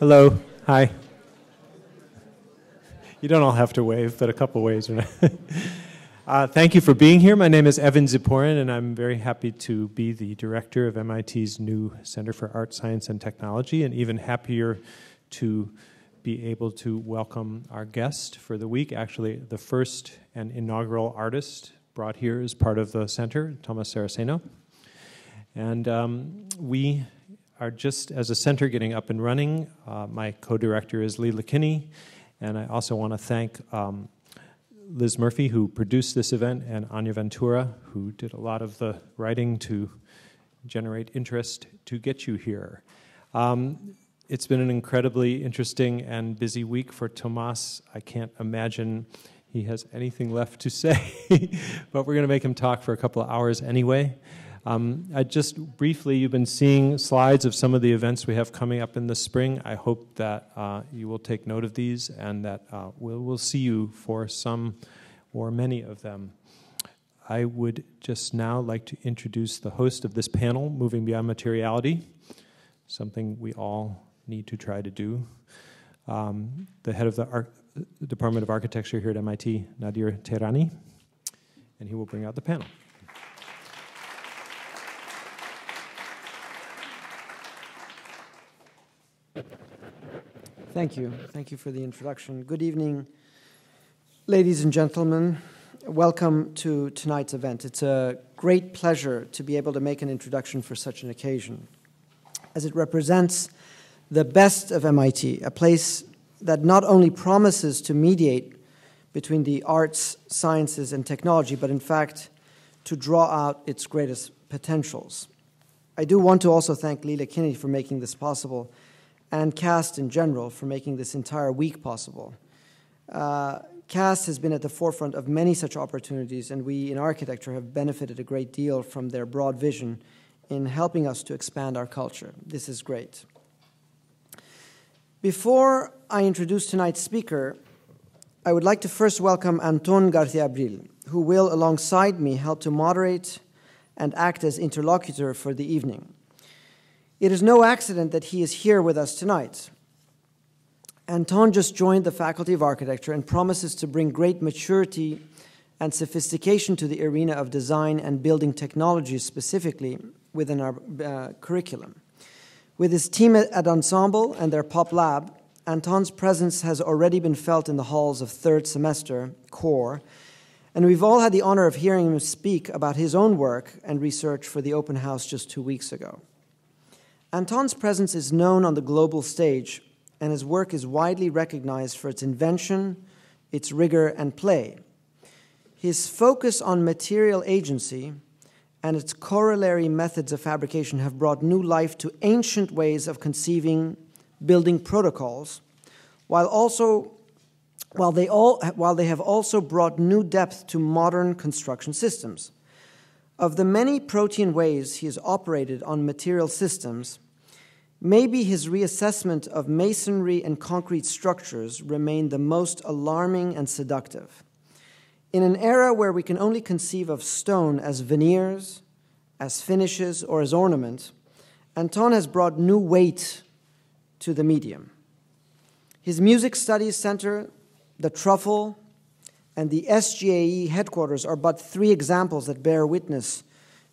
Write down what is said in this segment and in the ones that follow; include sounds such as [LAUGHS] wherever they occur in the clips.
Hello. Hi. You don't all have to wave, but a couple waves. [LAUGHS] uh, thank you for being here. My name is Evan Ziporyn, and I'm very happy to be the director of MIT's new Center for Art, Science, and Technology, and even happier to be able to welcome our guest for the week. Actually, the first and inaugural artist brought here as part of the center, Tomas Saraceno. And um, we are just as a center getting up and running. Uh, my co director is Leila Kinney, and I also want to thank um, Liz Murphy, who produced this event, and Anya Ventura, who did a lot of the writing to generate interest to get you here. Um, it's been an incredibly interesting and busy week for Tomas. I can't imagine he has anything left to [LAUGHS] say, but we're going to make him talk for a couple of hours anyway. Um, I just briefly, you've been seeing slides of some of the events we have coming up in the spring. I hope that uh, you will take note of these and that uh, we'll, we'll see you for some or many of them. I would just now like to introduce the host of this panel, Moving Beyond Materiality, something we all need to try to do. Um, the head of the Ar Department of Architecture here at MIT, Nader Tehrani, and he will bring out the panel. Thank you. Thank you for the introduction. Good evening, ladies and gentlemen. Welcome to tonight's event. It's a great pleasure to be able to make an introduction for such an occasion, as it represents the best of MIT, a place that not only promises to mediate between the arts, sciences, and technology, but in fact to draw out its greatest potentials. I do want to also thank Leila Kinney for making this possible and CAST in general for making this entire week possible. Uh, CAST has been at the forefront of many such opportunities, and we in architecture have benefited a great deal from their broad vision in helping us to expand our culture. This is great. Before I introduce tonight's speaker, I would like to first welcome Anton Garcia Abril, who will, alongside me, help to moderate and act as interlocutor for the evening. It is no accident that he is here with us tonight. Anton just joined the Faculty of Architecture and promises to bring great maturity and sophistication to the arena of design and building technologies specifically within our uh, curriculum. With his team at Ensamble and their Pop Lab, Anton's presence has already been felt in the halls of third semester core, and we've all had the honor of hearing him speak about his own work and research for the open house just two weeks ago. Anton's presence is known on the global stage, and his work is widely recognized for its invention, its rigor, and play. His focus on material agency and its corollary methods of fabrication have brought new life to ancient ways of conceiving building protocols, while also while they, all, while they have also brought new depth to modern construction systems. Of the many protean ways he has operated on material systems, maybe his reassessment of masonry and concrete structures remained the most alarming and seductive. In an era where we can only conceive of stone as veneers, as finishes, or as ornament, Anton has brought new weight to the medium. His Music Studies Center, the Truffle, and the SGAE headquarters are but three examples that bear witness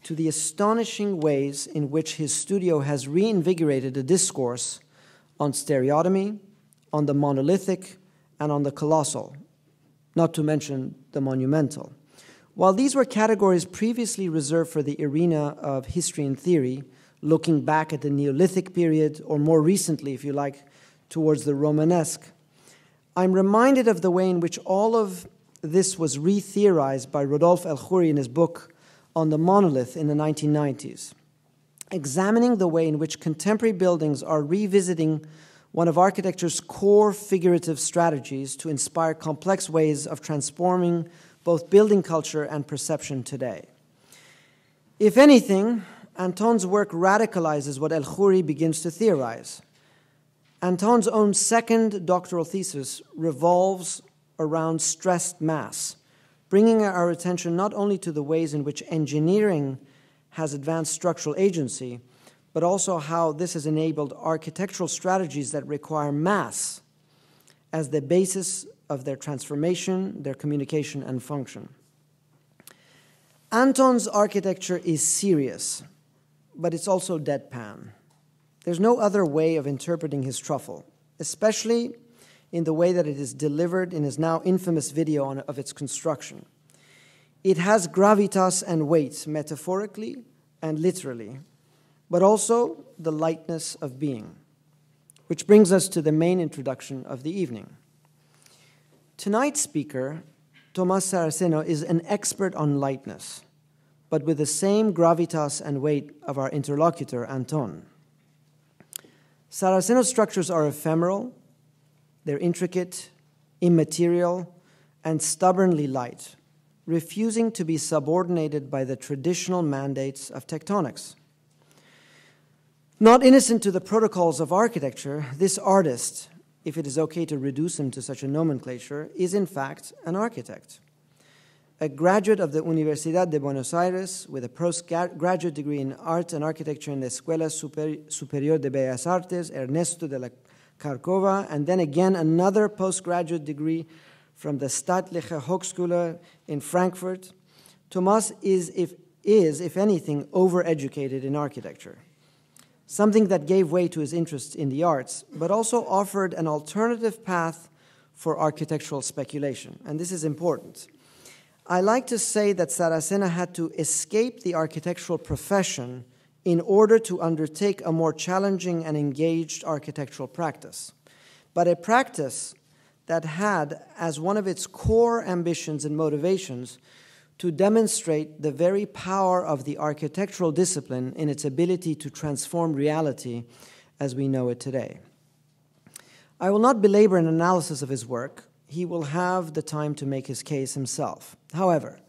to the astonishing ways in which his studio has reinvigorated a discourse on stereotomy, on the monolithic, and on the colossal, not to mention the monumental. While these were categories previously reserved for the arena of history and theory, looking back at the Neolithic period, or more recently, if you like, towards the Romanesque, I'm reminded of the way in which all of this was re theorized by Rodolphe El-Khoury in his book on the monolith in the 1990s, examining the way in which contemporary buildings are revisiting one of architecture's core figurative strategies to inspire complex ways of transforming both building culture and perception today. If anything, Anton's work radicalizes what El-Khoury begins to theorize. Anton's own second doctoral thesis revolves around stressed mass, bringing our attention not only to the ways in which engineering has advanced structural agency, but also how this has enabled architectural strategies that require mass as the basis of their transformation, their communication, and function. Anton's architecture is serious, but it's also deadpan. There's no other way of interpreting his truffle, especially in the way that it is delivered in his now infamous video on, of its construction. It has gravitas and weight, metaphorically and literally, but also the lightness of being. Which brings us to the main introduction of the evening. Tonight's speaker, Tomas Saraceno, is an expert on lightness, but with the same gravitas and weight of our interlocutor, Anton. Saraceno's structures are ephemeral, they're intricate, immaterial, and stubbornly light, refusing to be subordinated by the traditional mandates of tectonics. Not innocent to the protocols of architecture, this artist if it is okay to reduce him to such a nomenclature, is in fact an architect. A graduate of the Universidad de Buenos Aires with a postgraduate degree in art and architecture in the Escuela Superior de Bellas Artes, Ernesto de la Carcova, and then again another postgraduate degree from the Staatliche Hochschule in Frankfurt. Tomas is, if, is, if anything, overeducated in architecture something that gave way to his interest in the arts, but also offered an alternative path for architectural speculation. And this is important. I like to say that Saraceno had to escape the architectural profession in order to undertake a more challenging and engaged architectural practice. But a practice that had as one of its core ambitions and motivations to demonstrate the very power of the architectural discipline in its ability to transform reality as we know it today. I will not belabor an analysis of his work. He will have the time to make his case himself. However,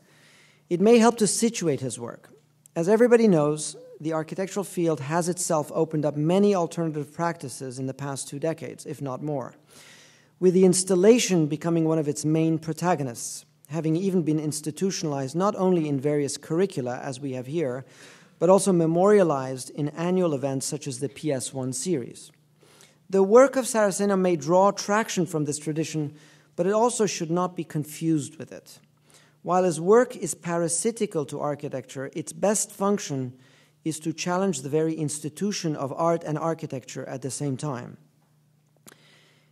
it may help to situate his work. As everybody knows, the architectural field has itself opened up many alternative practices in the past two decades, if not more, with the installation becoming one of its main protagonists having even been institutionalized not only in various curricula, as we have here, but also memorialized in annual events such as the PS1 series. The work of Saraceno may draw traction from this tradition, but it also should not be confused with it. While his work is parasitical to architecture, its best function is to challenge the very institution of art and architecture at the same time.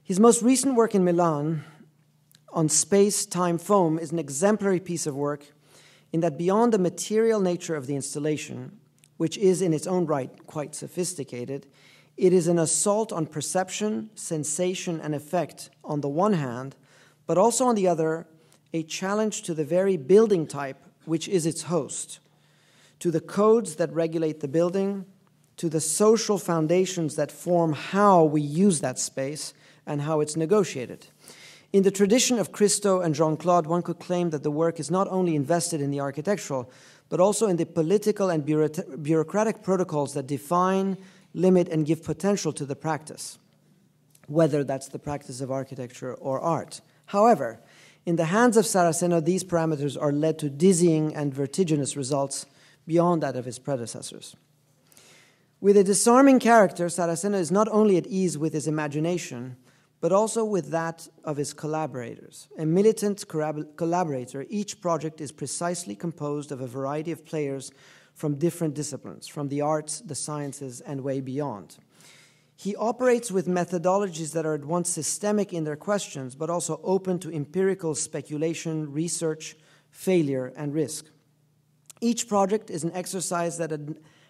His most recent work in Milan, on space time foam is an exemplary piece of work in that beyond the material nature of the installation, which is in its own right quite sophisticated, it is an assault on perception, sensation, and effect on the one hand, but also on the other, a challenge to the very building type which is its host, to the codes that regulate the building, to the social foundations that form how we use that space and how it's negotiated. In the tradition of Christo and Jean Claude, one could claim that the work is not only invested in the architectural, but also in the political and bureaucratic protocols that define, limit, and give potential to the practice, whether that's the practice of architecture or art. However, in the hands of Saraceno, these parameters are led to dizzying and vertiginous results beyond that of his predecessors. With a disarming character, Saraceno is not only at ease with his imagination, but also with that of his collaborators. A militant collaborator, each project is precisely composed of a variety of players from different disciplines, from the arts, the sciences, and way beyond. He operates with methodologies that are at once systemic in their questions, but also open to empirical speculation, research, failure, and risk. Each project is an exercise that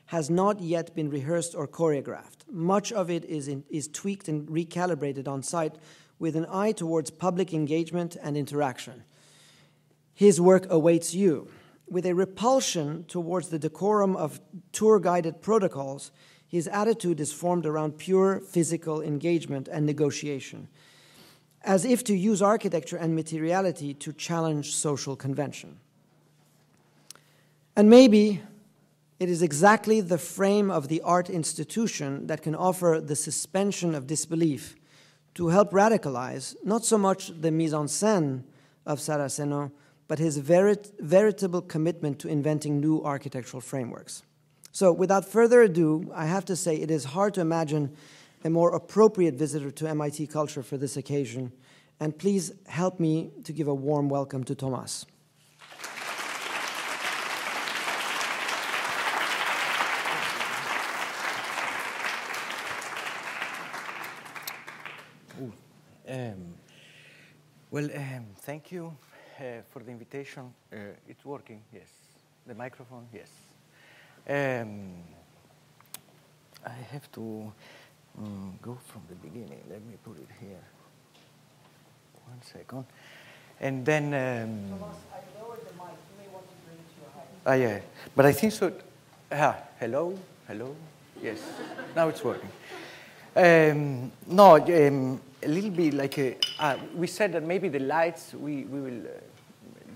has not yet been rehearsed or choreographed. Much of it is, in, is tweaked and recalibrated on site with an eye towards public engagement and interaction. His work awaits you. With a repulsion towards the decorum of tour guided protocols, his attitude is formed around pure physical engagement and negotiation, as if to use architecture and materiality to challenge social convention. And maybe it is exactly the frame of the art institution that can offer the suspension of disbelief to help radicalize not so much the mise en scène of Saraceno, but his verit- veritable commitment to inventing new architectural frameworks. So, without further ado, I have to say it is hard to imagine a more appropriate visitor to MIT culture for this occasion. And please help me to give a warm welcome to Tomas. Um, well, um, thank you uh, for the invitation. Uh, it's working, yes. The microphone, yes. Um, I have to um, go from the beginning. Let me put it here. One second. And then. Um, Tomas, I lowered the mic. You may want to bring it to your height. Ah, yeah. But I think so. Ah, hello? Hello? Yes. now it's working. Um, no, um, a little bit like a, uh, we said that maybe the lights, we, we will uh,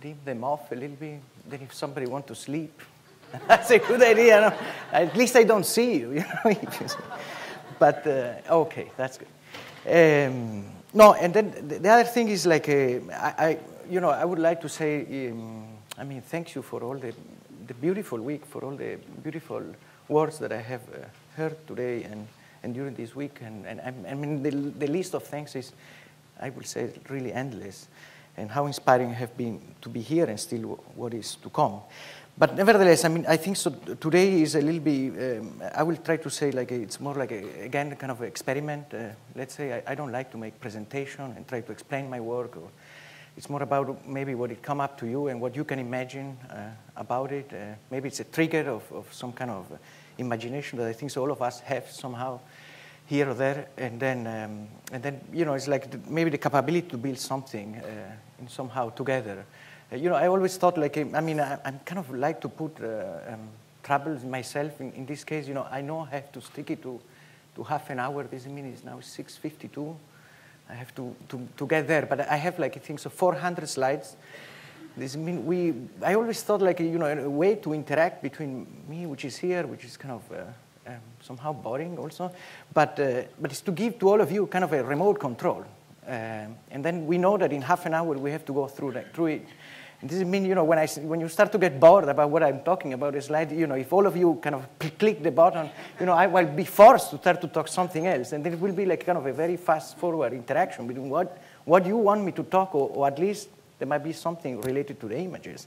dim them off a little bit. Then if somebody wants to sleep, [LAUGHS] that's a good idea. No? At least I don't see you. [LAUGHS] you know? but uh, okay, that's good. Um, no, and then the, the other thing is like, a, I, I, you know, I would like to say, um, I mean, thank you for all the, the beautiful week, for all the beautiful words that I have uh, heard today and, and during this week. And, and I, mean, the, the list of things is, I would say, really endless. And how inspiring have been to be here and still what is to come. But nevertheless, I mean, I think so. Today is a little bit. Um, I will try to say like it's more like a, again kind of experiment. Uh, let's say I, I, don't like to make presentation and try to explain my work. Or it's more about maybe what it come up to you and what you can imagine uh, about it. Uh, maybe it's a trigger of, of some kind of imagination that I think all of us have somehow here or there, and then um, and then you know it's like the, maybe the capability to build something uh, somehow together. Uh, you know, I always thought like I mean I, am kind of like to put uh, um, troubles myself. In, in this case, you know, I know I have to stick it to to half an hour. This is now 6:52. I have to, to, to get there, but I have like I think so 400 slides. This mean we. I always thought like you know a way to interact between me, which is here, which is kind of uh, um, somehow boring also, but, uh, but it's to give to all of you kind of a remote control. Um, and then we know that in half an hour we have to go through, that, through it. And this means, you know, when, I, when you start to get bored about what I'm talking about, it's like, you know, if all of you kind of click the button, you know, I will be forced to start to talk something else. And then it will be like kind of a very fast forward interaction between what, what you want me to talk, or, or at least there might be something related to the images.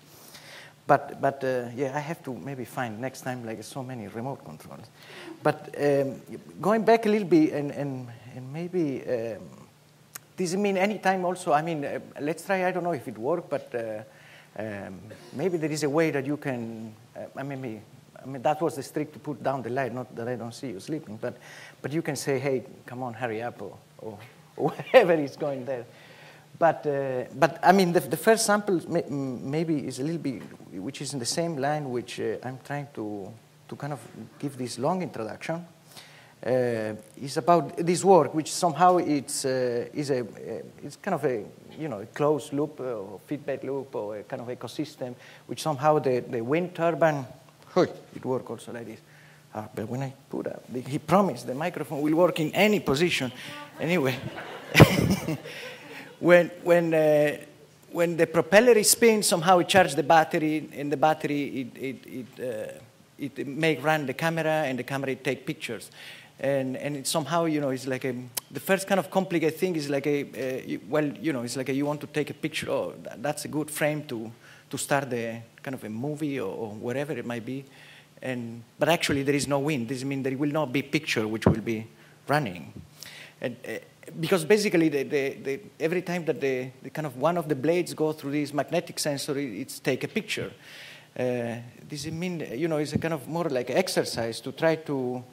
But, but uh, yeah, I have to maybe find next time like so many remote controls. But um, going back a little bit and, and, and maybe um, it mean any time also? I mean, uh, let's try. I don't know if it worked, but uh, um, maybe there is a way that you can. Uh, I mean, I mean that was the trick to put down the light. Not that I don't see you sleeping, but but you can say, hey, come on, hurry up, or, or [LAUGHS] whatever is going there. But, uh, but I mean, the, the first sample may, maybe is a little bit, which is in the same line which uh, I'm trying to, to kind of give this long introduction. Uh, is about this work, which somehow it's, uh, is a, uh, it's kind of a, you know, a closed loop uh, or feedback loop or a kind of ecosystem, which somehow the, the wind turbine, it works also like this. Ah, but when I put up, he promised the microphone will work in any position. Anyway. [LAUGHS] when, when, uh, when the propeller is spinning, somehow it charges the battery, and the battery, it, it, it, uh, it make run the camera, and the camera it take pictures. And, and it somehow, you know, it's like a, the first kind of complicated thing is like a, uh, well, you know, it's like a, you want to take a picture, oh, that's a good frame to, to start the kind of a movie or, or whatever it might be. And, but actually there is no wind. This means there will not be picture which will be running. And, uh, because basically the, the, the, every time that the, kind of one of the blades go through this magnetic sensor, it, it's take a picture. Uh, this mean, you know, it's a kind of more like exercise to try to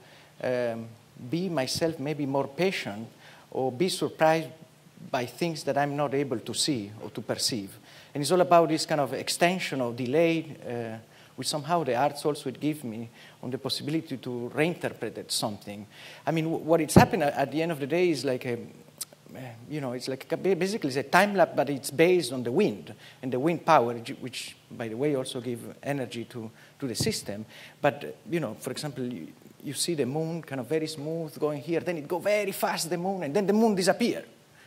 um, be myself maybe more patient or be surprised by things that I'm not able to see or to perceive. And it's all about this kind of extension or delay, uh, which somehow the arts also would give me on the possibility to reinterpret something. I mean, what it's happened at the end of the day is like a, you know, it's like basically it's a time lapse, but it's based on the wind and the wind power, which, by the way, also give energy to, to the system. But you know, for example, you, you see the moon kind of very smooth going here, then it go very fast the moon, and then the moon disappear,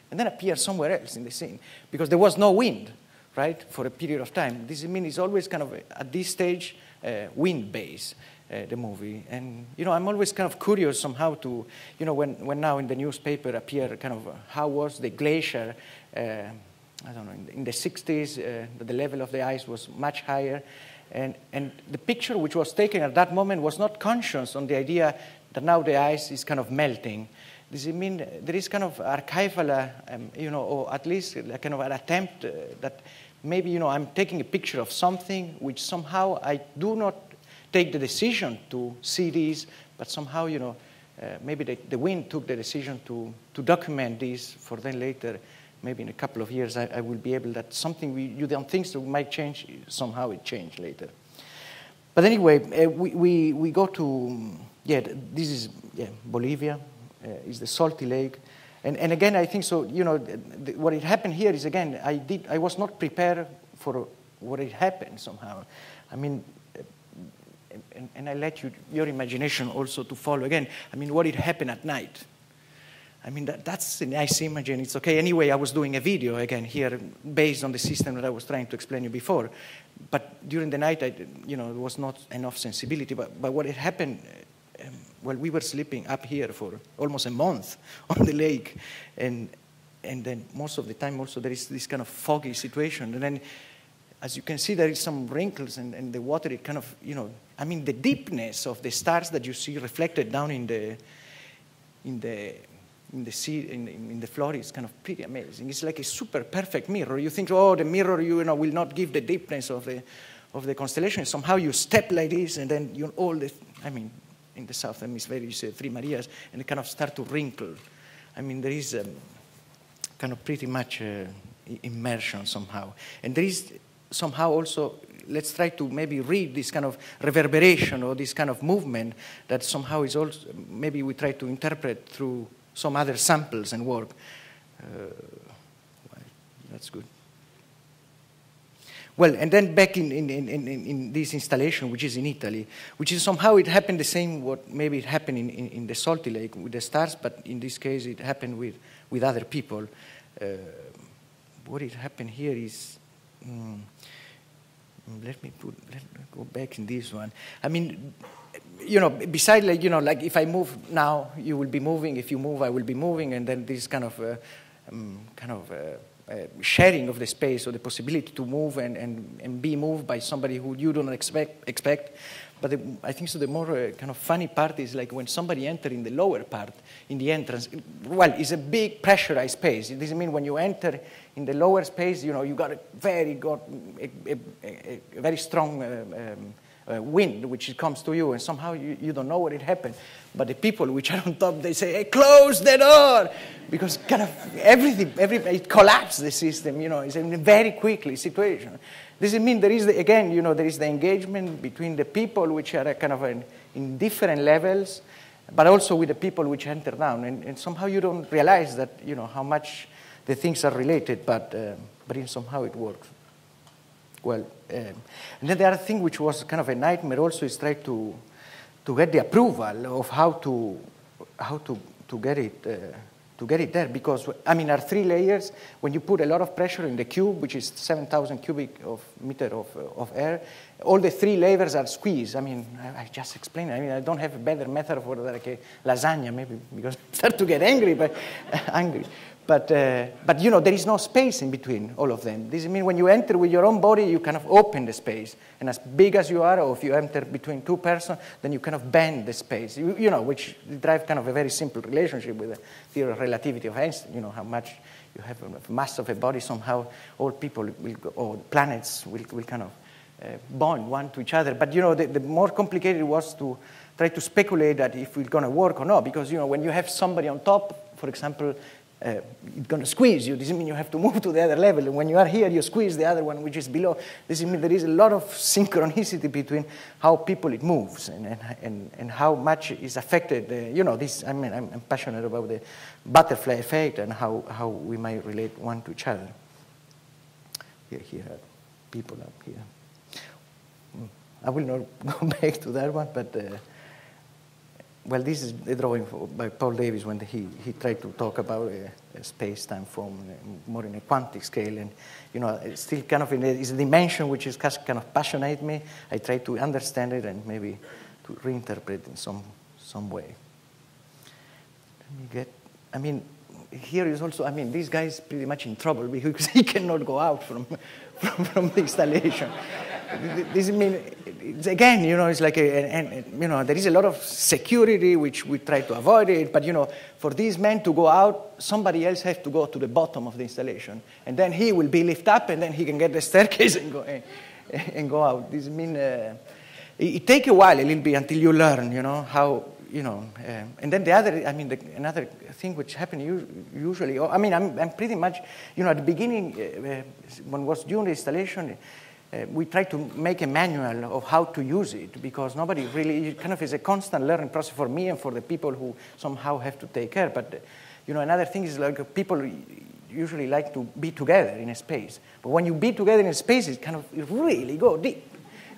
and then appear somewhere else in the scene because there was no wind, right, for a period of time. This means it's always kind of at this stage uh, wind based. Uh, the movie. And, you know, I'm always kind of curious somehow to, you know, when, when now in the newspaper appear kind of uh, how was the glacier, uh, I don't know, in, in the 60s, uh, the level of the ice was much higher. And, and the picture which was taken at that moment was not conscious on the idea that now the ice is kind of melting. Does it mean there is kind of archival, uh, um, you know, or at least kind of an attempt uh, that maybe, you know, I'm taking a picture of something which somehow I do not take the decision to see these, but somehow, you know, uh, maybe the, the, wind took the decision to, to document these for then later, maybe in a couple of years, I, I will be able that something we, you don't think so might change, somehow it changed later. But anyway, uh, we, we, we go to, yeah, this is yeah, Bolivia, uh, is the salty lake. And, and again, I think so, you know, what it happened here is, again, I, did, I was not prepared for what it happened somehow. I mean, and, and I let you, your imagination also to follow again. I mean, what it happened at night. I mean, that, that's a nice image and it's okay. Anyway, I was doing a video again here based on the system that I was trying to explain you before. But during the night, I, you know, there was not enough sensibility. But, but what had happened, um, well, we were sleeping up here for almost a month [LAUGHS] on the lake. And, and then most of the time also there is this kind of foggy situation. And then as you can see, there is some wrinkles and, and the water, it kind of, you know, I mean, the deepness of the stars that you see reflected down in the, in the, in the sea, in, in the floor is kind of pretty amazing. It's like a super perfect mirror. You think, oh, the mirror, you know, will not give the deepness of the, of the constellation. Somehow you step like this, and then you all the, I mean, in the south hemisphere, you see three Marias, and they kind of start to wrinkle. I mean, there is um, kind of pretty much uh, immersion somehow. And there is somehow also let's try to maybe read this kind of reverberation or this kind of movement that somehow is also maybe we try to interpret through some other samples and work. Uh, that's good. Well, and then back in, in, in, in, this installation, which is in Italy, which is somehow it happened the same what maybe it happened in, in, the Salty Lake with the stars, but in this case it happened with, with other people. Uh, what it happened here is Mm, let me put, let me go back in this one. I mean, you know, beside like, you know, like if I move now, you will be moving. If you move, I will be moving. And then this kind of, uh, um, kind of uh, uh, sharing of the space or the possibility to move and, and, and be moved by somebody who you don't expect, expect but the, I think so the more uh, kind of funny part is like when somebody enter in the lower part, in the entrance, well, it's a big pressurized space. It doesn't mean when you enter in the lower space, you know, you got a very, got a, a, a, very strong uh, um, uh, wind which comes to you, and somehow you, you don't know what it happened. But the people which are on top, they say, hey, close the door! Because kind of everything, every, it collapsed the system, you know, it's a very quickly situation. This means there is, the, again, you know, there is the engagement between the people which are kind of in, in different levels, but also with the people which enter down. And, and, somehow you don't realize that, you know, how much the things are related, but, uh, but in somehow it works. Well, um, and then the other thing which was kind of a nightmare also is try to, to get the approval of how to, how to, to get it. Uh, to get it there because, I mean, our three layers, when you put a lot of pressure in the cube, which is 7,000 cubic of meter of, uh, of air, all the three layers are squeezed. I mean, I, I, just explained it. I mean, I don't have a better method for like a lasagna, maybe, because [LAUGHS] I start to get angry, but [LAUGHS] angry. But, uh, but you know, there is no space in between all of them. This means when you enter with your own body, you kind of open the space. And as big as you are, or if you enter between two persons, then you kind of bend the space. You, you know, which drives kind of a very simple relationship with the theory of relativity of Einstein. You know, how much you have mass of a body, somehow all people will, or planets will, will kind of uh, bond one to each other. But you know, the, the more complicated it was to try to speculate that if it's going to work or not. Because, you know, when you have somebody on top, for example, uh, it's going to squeeze you. This means you have to move to the other level. And when you are here, you squeeze the other one, which is below. This means there is a lot of synchronicity between how people it moves and, and, and how much is affected. Uh, you know, this, I mean, I'm, I'm, passionate about the butterfly effect and how, how we might relate one to each other. Here, here are people up here. Hmm. I will not [LAUGHS] go back to that one, but. Uh, well, this is a drawing by Paul Davies when he, he tried to talk about a space-time foam uh, more in a quantic scale. And, you know, it's still kind of in a, it's a dimension which is kind of passionate me. I try to understand it and maybe to reinterpret in some, some way. Let me get, I mean, here is also, I mean, this guy is pretty much in trouble [LAUGHS] because he cannot go out from, [LAUGHS] from, from the installation. This mean, again, you know, it's like, a, and, you know, there is a lot of security which we try to avoid it, but, you know, for these men to go out, somebody else has to go to the bottom of the installation, and then he will be lifted up, and then he can get the [LAUGHS] staircase and go, and, and go out. This mean, uh, it, it takes a while, a little bit, until you learn, you know, how you know, uh, and then the other, I mean, the, another thing which happened usually, I mean, I'm, I'm pretty much, you know, at the beginning, uh, uh when was during the installation, uh, we tried to make a manual of how to use it because nobody really, it kind of is a constant learning process for me and for the people who somehow have to take care. But, you know, another thing is like people usually like to be together in a space. But when you be together in a space, it kind of it really go deep,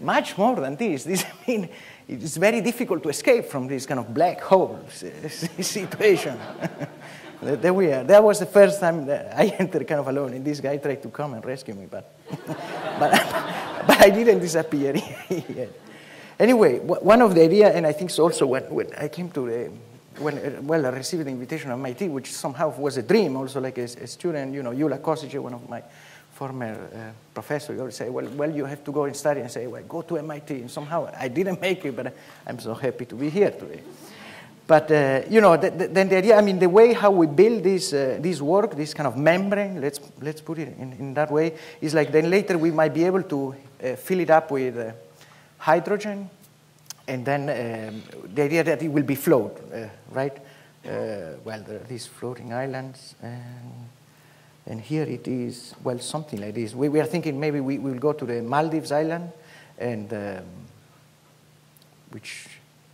much more than this. This, I mean, it's very difficult to escape from this kind of black hole [LAUGHS] situation. [LAUGHS] there we are. That was the first time that [LAUGHS] I entered kind of alone, and this guy tried to come and rescue me, but, [LAUGHS] but, [LAUGHS] but I didn't disappear yet. Anyway, one of the ideas, and I think so also when, when I came to the, when, well, I received the invitation of MIT, which somehow was a dream, also like a, a student, you know, Gyula Kosice, one of my former uh, professor, you always say, well, well, you have to go and study and say, well, go to MIT. And somehow I didn't make it, but I'm so happy to be here today. But, uh, you know, the, the, then the idea, I mean, the way how we build this, uh, this work, this kind of membrane, let's, let's put it in, in that way, is like then later we might be able to uh, fill it up with uh, hydrogen, and then um, the idea that it will be float, uh, right? well, there are these floating islands, and and here it is, well, something like this. We, we are thinking maybe we will go to the Maldives island, and um, which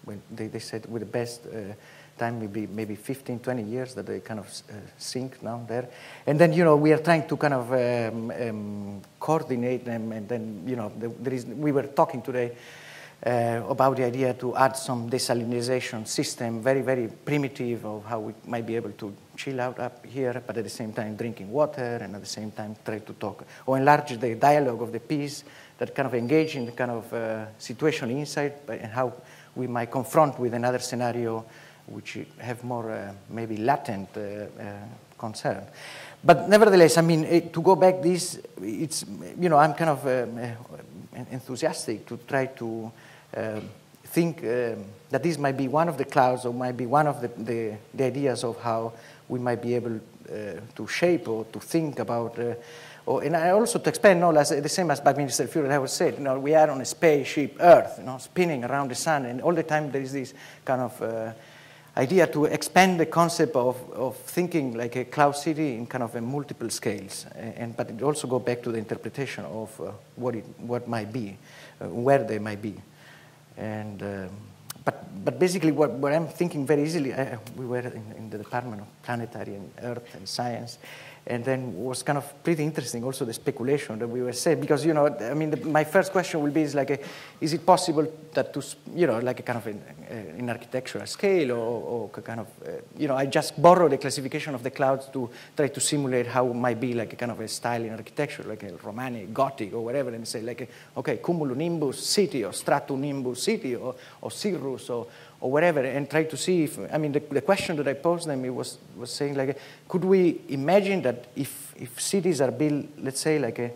when they, they said with the best uh, time maybe maybe 15, 20 years that they kind of uh, sink down there. And then, you know, we are trying to kind of um, um, coordinate them. And then, you know, there is, we were talking today uh, about the idea to add some desalination system, very, very primitive of how we might be able to chill out up here, but at the same time drinking water, and at the same time try to talk or enlarge the dialogue of the piece that kind of engage in the kind of uh, situation inside and how we might confront with another scenario which have more uh, maybe latent uh, uh, concern. But nevertheless, I mean, it, to go back this, it's, you know, I'm kind of um, uh, enthusiastic to try to um, think um, that this might be one of the clouds or might be one of the, the, the ideas of how we might be able uh, to shape or to think about. Or, and also to expand, no, as, the same as Buckminster Fuller has said, you know, we are on a spaceship Earth, you know, spinning around the sun, and all the time there is this kind of uh, idea to expand the concept of, of thinking like a cloud city in kind of a multiple scales, and, but it also go back to the interpretation of uh, what, it, what might be, uh, where they might be. And, um, but, but basically, what, what I'm thinking very easily, we were in, in, the Department of Planetary and Earth and Science, and then was kind of pretty interesting also the speculation that we were saying because you know i mean the, my first question will be is like a, is it possible that to you know like a kind of an, uh, architectural scale or, or kind of uh, you know i just borrow the classification of the clouds to try to simulate how it might be like a kind of a style in architecture like a Romanic, gothic or whatever and say like a, okay cumulonimbus city or stratonimbus city or, or cirrus or or whatever, and try to see if, I mean, the, the question that I posed them it was, was saying, like, could we imagine that if, if cities are built, let's say, like a,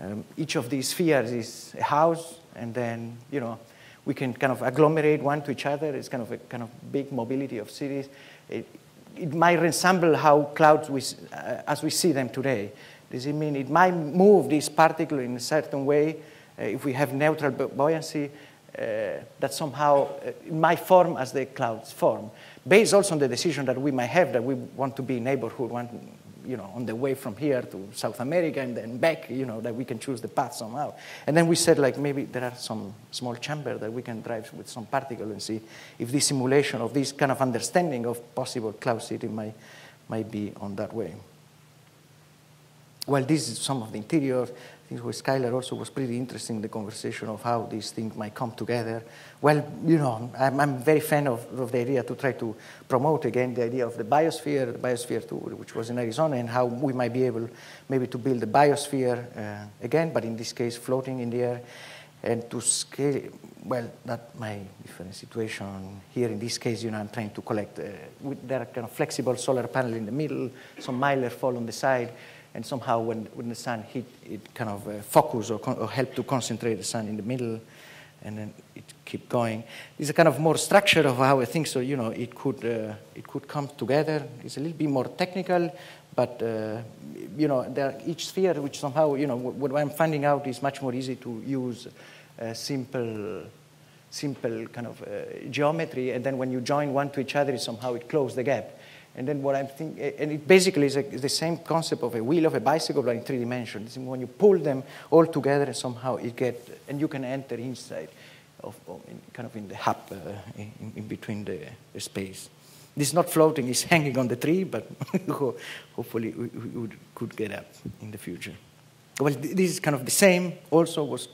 um, each of these spheres is a house, and then, you know, we can kind of agglomerate one to each other. It's kind of a kind of big mobility of cities. It, it might resemble how clouds, we, uh, as we see them today. Does it mean it might move this particle in a certain way uh, if we have neutral buoyancy? Uh, that somehow uh, might form as the clouds form, based also on the decision that we might have that we want to be neighborhood, want, you know, on the way from here to South America and then back, you know, that we can choose the path somehow. And then we said, like, maybe there are some small chamber that we can drive with some particle and see if this simulation of this kind of understanding of possible cloud city might, might be on that way. Well, this is some of the interior with Skylar also was pretty interesting, the conversation of how these things might come together. Well, you know, I'm, I'm very fan of, of, the idea to try to promote again the idea of the biosphere, the Biosphere 2, which was in Arizona, and how we might be able maybe to build the biosphere uh, again, but in this case floating in the air. And to scale, well, not my different situation here. In this case, you know, I'm trying to collect. Uh, with, there are kind of flexible solar panel in the middle, some Mylar fall on the side, and somehow when, when the sun hit, it kind of uh, focus or, or help to concentrate the sun in the middle, and then it keep going. It's a kind of more structure of how I think so. You know, it could uh, it could come together. It's a little bit more technical, but uh, you know, there, each sphere, which somehow, you know, what I'm finding out is much more easy to use uh, simple, simple kind of uh, geometry, and then when you join one to each other, somehow it closes the gap. And then what I'm thinking, and it basically is, a, is, the same concept of a wheel of a bicycle, but in three dimensions. When you pull them all together, somehow it get, and you can enter inside, of, of in, kind of in the hub, uh, in, in, between the, the space. This is not floating, it's [LAUGHS] hanging on the tree, but [LAUGHS] hopefully we, we, could get up in the future. Well, this is kind of the same. Also was,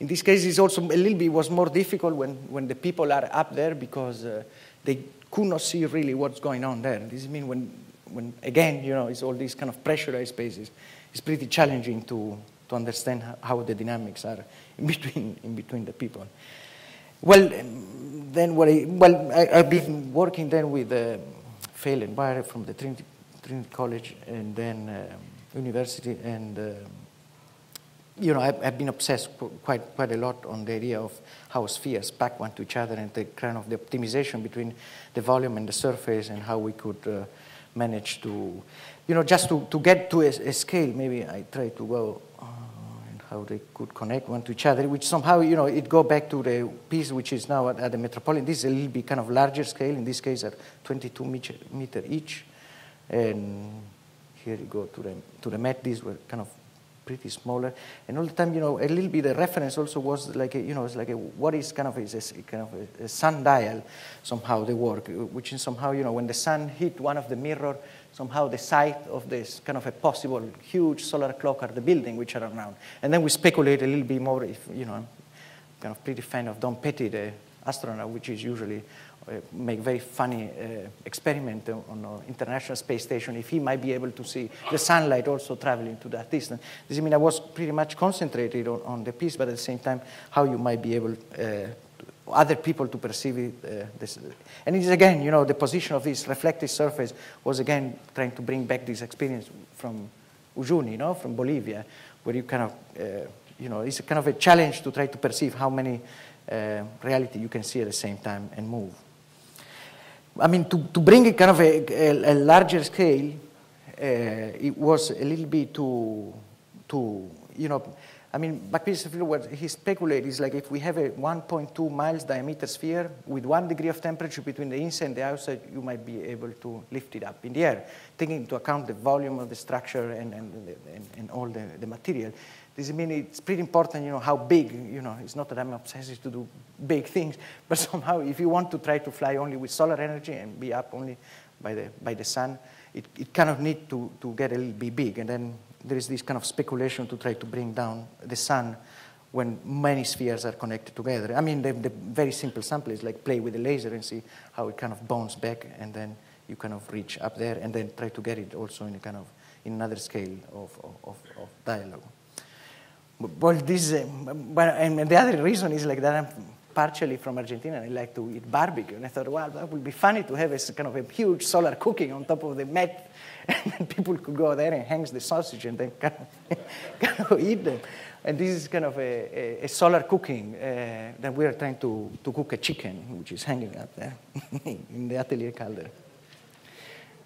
in this case, it's also a little bit was more difficult when, when the people are up there because uh, they could not see really what's going on there. This means when, when again, you know, it's all these kind of pressurized spaces. It's pretty challenging to, to understand how the dynamics are in [LAUGHS] between, in between the people. Well, then what I, well, I, have been working then with uh, Phelan and Weaire from the Trinity, Trinity College and then uh, university, and uh, you know, I've, I've, been obsessed quite quite a lot on the idea of how spheres pack one to each other and the kind of the optimization between the volume and the surface and how we could uh, manage to, you know, just to, to get to a, a scale. Maybe I try to go and how they could connect one to each other, which somehow, you know, it go back to the piece which is now at, at the Metropolitan. This is a little bit kind of larger scale, in this case at 22 meter, meter each. And here you go to the, to the Met, these were kind of pretty smaller. And all the time, you know, a little bit the reference also was like, a, you know, it's like a, what is kind of a, a kind of a, a sundial, somehow the work, which is somehow, you know, when the sun hit one of the mirror, somehow the site of this kind of a possible huge solar clock are the building which are around. And then we speculate a little bit more if, you know, I'm kind of pretty fan of Don Pettit, the astronaut, which is usually make very funny uh, experiment on International Space Station if he might be able to see the sunlight also traveling to that distance. This I mean I was pretty much concentrated on, on the piece, but at the same time how you might be able uh, other people to perceive it. Uh, this. And it is again, you know, the position of this reflective surface was again trying to bring back this experience from Uyuni, you know, from Bolivia, where you kind of, uh, you know, it's kind of a challenge to try to perceive how many uh, reality you can see at the same time and move. I mean, to, to bring it kind of a, a, a larger scale, uh, it was a little bit too, too, you know, I mean, McPherson, what he speculated is like if we have a 1.2 miles diameter sphere with one degree of temperature between the inside and the outside, you might be able to lift it up in the air, taking into account the volume of the structure and, and, and, and all the, the material. This means it's pretty important, you know, how big, you know, it's not that I'm obsessed to do big things, [LAUGHS] but somehow if you want to try to fly only with solar energy and be up only by the, by the sun, it, it kind of need to, to get a little bit big. And then there is this kind of speculation to try to bring down the sun when many spheres are connected together. I mean, the, the, very simple sample is like play with a laser and see how it kind of bounces back, and then you kind of reach up there, and then try to get it also in a kind of in another scale of, of, of dialogue. Well, this, uh, but, and the other reason is like that I'm partially from Argentina and I like to eat barbecue. And I thought, well, that would be funny to have a kind of a huge solar cooking on top of the mat. [LAUGHS] and people could go there and hang the sausage and then kind [LAUGHS] of, kind of eat them. And this is kind of a, a, a solar cooking uh, that we are trying to, to cook a chicken, which is hanging up there [LAUGHS] in the Atelier Calder.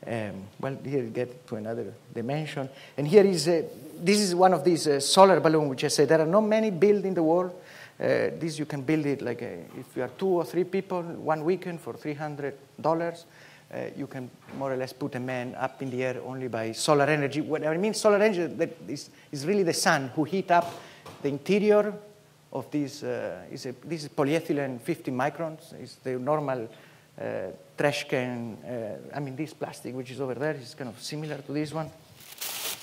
Um, well, here you get to another dimension. And here is, a, this is one of these uh, solar balloons, which I say there are not many built in the world. Uh, this you can build it like a, if you are two or three people, one weekend for $300 uh, you can more or less put a man up in the air only by solar energy. What I mean solar energy that is, is really the sun who heat up the interior of this. Uh, is a, this is polyethylene 50 microns. It's the normal uh, trash can. Uh, I mean, this plastic which is over there is kind of similar to this one.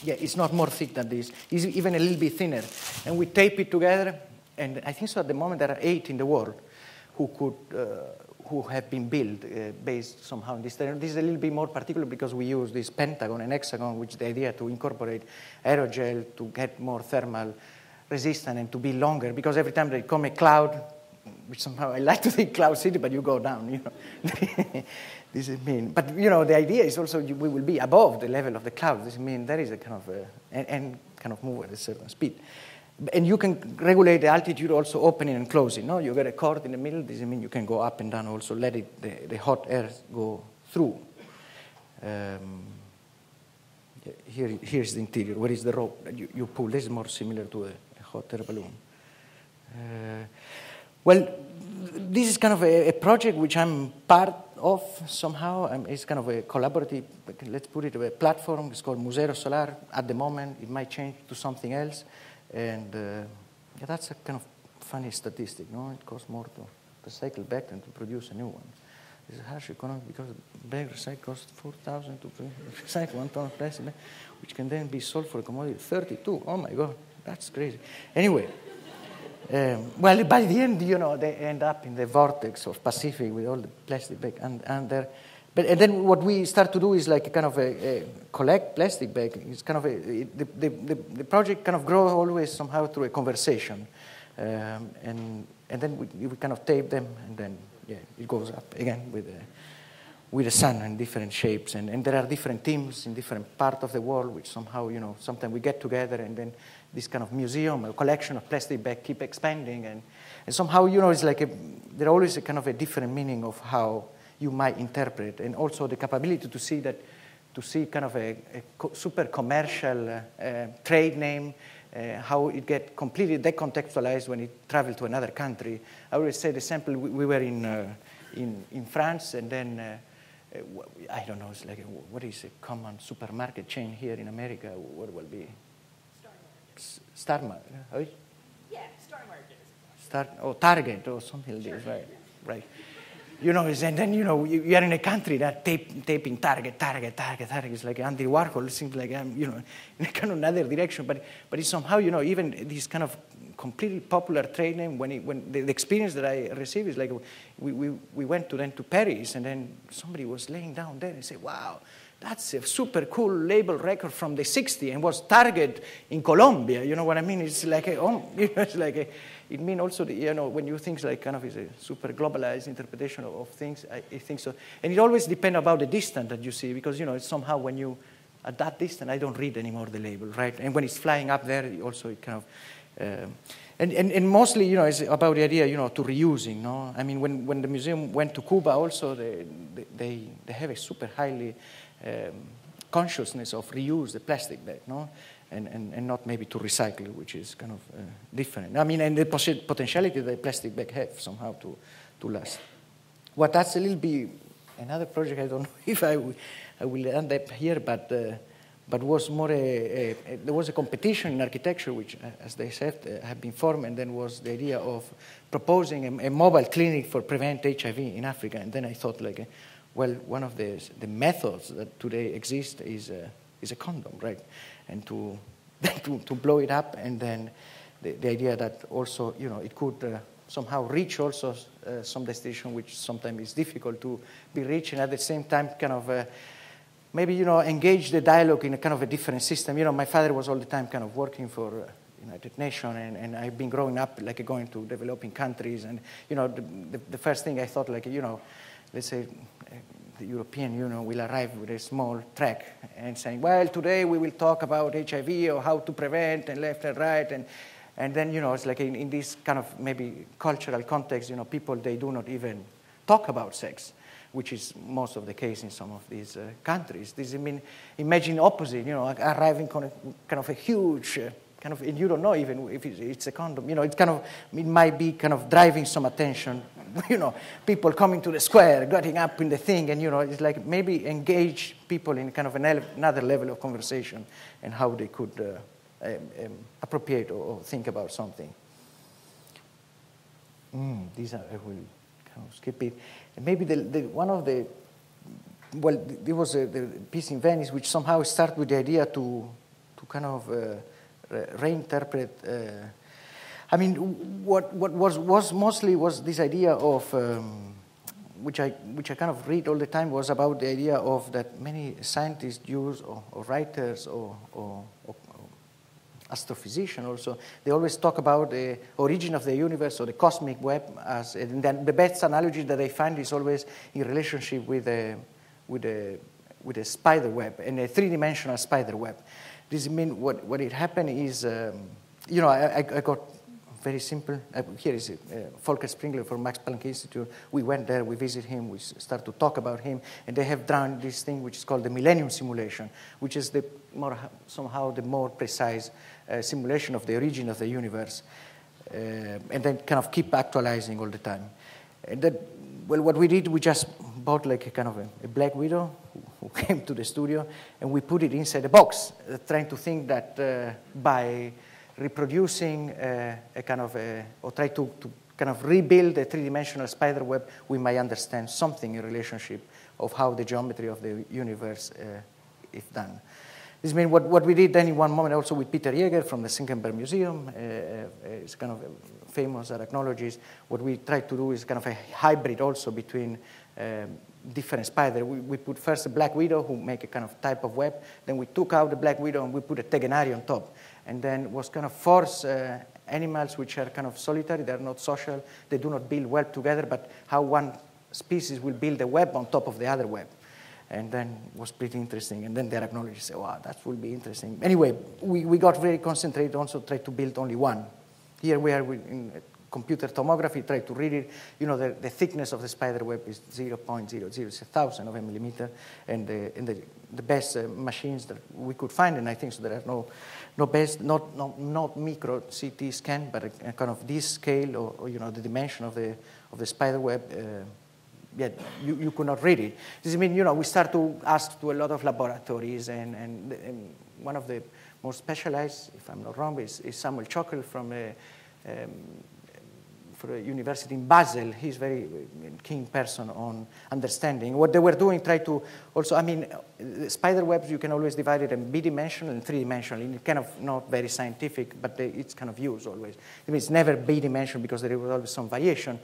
Yeah, it's not more thick than this. It's even a little bit thinner. And we tape it together. And I think so at the moment there are eight in the world who could uh, who have been built uh, based somehow on this. This is a little bit more particular because we use this pentagon and hexagon, which the idea to incorporate aerogel to get more thermal resistant and to be longer because every time they come a cloud, which somehow I like to think cloud city, but you go down, you know. [LAUGHS] this is mean. But, you know, the idea is also we will be above the level of the cloud. This means there is a kind of, a, and, and kind of move at a certain speed. And you can regulate the altitude also opening and closing. No, you get a cord in the middle. This means you can go up and down. Also, let it the, the hot air go through. Um, here, here's the interior. Where is the rope that you, you pull? This is more similar to a, a hot air balloon. Uh, well, this is kind of a, a, project which I'm part of somehow. Um, it's kind of a collaborative, let's put it, a platform. It's called Museo Solar. At the moment, it might change to something else. And uh, yeah, that's a kind of funny statistic. No, it costs more to recycle back than to produce a new one. It's a harsh economic because bag recycle costs 4,000 to [LAUGHS] recycle one ton of plastic, which can then be sold for a commodity 32. Oh my God, that's crazy. Anyway, um, well, by the end, you know, they end up in the vortex of Pacific with all the plastic bag and, and there. But and then what we start to do is like a kind of a, a collect plastic bag. It's kind of a, the, the, the, project kind of grows always somehow through a conversation, um, and and then we, we kind of tape them, and then yeah, it goes up again with the, with the sun in different shapes, and, and there are different teams in different parts of the world, which somehow you know sometimes we get together, and then this kind of museum or collection of plastic bag keep expanding, and, and somehow you know it's like a, there always a kind of a different meaning of how you might interpret, and also the capability to see that, to see kind of a, a super commercial uh, uh, trade name, uh, how it get completely decontextualized when it traveled to another country. I always say the sample, we, we were in, uh, in, in France, and then uh, uh, I don't know, it's like, what is a common supermarket chain here in America? What will be? Star Market. Yeah, Star Market. Star, or Target oh, or something like this, right? Right you know, and then, you know, you, you are in a country that tape, taping target, target, target, target. It's like Andy Warhol. It seems like I'm, you know, [LAUGHS] in a kind of another direction. But, but it's somehow, you know, even this kind of completely popular trade name, when, it, when the, the, experience that I received is like we, we, we went to then to Paris, and then somebody was laying down there and said, wow, that's a super cool label record from the 60s and was Target in Colombia. You know what I mean? It's like a, oh, [LAUGHS] it's like a, it means also that, you know, when you think like kind of is a super globalized interpretation of, of things, I, I, think so. And it always depends about the distance that you see, because, you know, it's somehow when you, at that distance, I don't read anymore the label, right? And when it's flying up there, also it kind of, um, and, and, and mostly, you know, it's about the idea, you know, to reusing, no? I mean, when, when the museum went to Cuba also, they, they, they have a super highly um, consciousness of reuse the plastic bag, no? and, and, and not maybe to recycle, which is kind of uh, different. I mean, and the potentiality that plastic bag have somehow to, to last. Well, that's a little bit another project. I don't [LAUGHS] know if I, I will end up here, but uh, but was more a, a, a, there was a competition in architecture, which, uh, as they said, uh, had been formed, and then was the idea of proposing a, mobile clinic for prevent HIV in Africa. And then I thought, like, uh, well, one of the the methods that today exist is uh, is a condom, right? and to, [LAUGHS] to, to, blow it up, and then the, the, idea that also, you know, it could uh, somehow reach also uh, some destination which sometimes is difficult to be reached, and at the same time kind of uh, maybe, you know, engage the dialogue in a kind of a different system. You know, my father was all the time kind of working for uh, United Nations, and, and I've been growing up like going to developing countries, and, you know, the, the, the first thing I thought like, you know, let's say the European Union will arrive with a small track and saying, well, today we will talk about HIV or how to prevent and left and right. And, and then, you know, it's like in, in this kind of maybe cultural context, you know, people, they do not even talk about sex, which is most of the case in some of these uh, countries. This, I mean, imagine opposite, you know, arriving kind of, kind of a huge uh, kind of, and you don't know even if it's a condom. You know, it kind of, it might be kind of driving some attention. [LAUGHS] You know, people coming to the square, getting up in the thing, and you know, it's like maybe engage people in kind of another level of conversation and how they could uh, um, um, appropriate or, or, think about something. Mm, these are, I will kind of skip it. And maybe the, the, one of the, well, there was a, the piece in Venice which somehow started with the idea to, to kind of uh, reinterpret. Uh, I mean, what, what was, was mostly was this idea of, um, which, I, which I kind of read all the time, was about the idea of that many scientists use, or, or writers, or, or, or astrophysician also, they always talk about the origin of the universe or the cosmic web as, and then the best analogy that they find is always in relationship with a, with a, with a spider web and a three-dimensional spider web. This means what, what it happened is, um, you know, I, I got very simple. Uh, here is uh, Volker Springel from Max Planck Institute. We went there, we visit him, we start to talk about him, and they have done this thing which is called the Millennium Simulation, which is the more, somehow the more precise uh, simulation of the origin of the universe, uh, and then kind of keep actualizing all the time. And that, well, what we did, we just bought like a kind of a, a Black Widow who, who, [LAUGHS] came to the studio, and we put it inside a box, uh, trying to think that uh, by reproducing uh, a kind of a, or try to, to kind of rebuild a three-dimensional spider web, we might understand something in relationship of how the geometry of the universe uh, is done. This means what, what we did then in one moment also with Peter Jäger from the Senckenberg Museum, uh, uh, it's kind of famous arachnologist. What we try to do is kind of a hybrid also between um, different spider. We, we put first a black widow who make a kind of type of web. Then we took out the black widow and we put a tegenaria on top and then was kind of force uh, animals which are kind of solitary, they're not social, they do not build web together, but how one species will build a web on top of the other web. And then was pretty interesting. And then they arachnologist, say, wow, that will be interesting. Anyway, we, we got very concentrated, also tried to build only one. Here we are in computer tomography, try to read it. You know, the, the thickness of the spider web is 0.00, it's a thousand of a millimeter. And, the, and the, the best uh, machines that we could find, and I think so there are no no best, not, not, not micro CT scan, but a, a kind of this scale or, or, you know, the dimension of the, of the spider web, uh, yeah, you, you could not read it. This means, you know, we start to ask to a lot of laboratories, and, and, and one of the most specialized, if I'm not wrong, is, is Samuel Chockel from a, um, for a uh, university in Basel. He's very uh, keen person on understanding. What they were doing, try to also, I mean, uh, spider webs, you can always divide it in bi-dimensional and three-dimensional. It's kind of not very scientific, but it's kind of used always. I mean, it's never bi-dimensional because there was always some variation.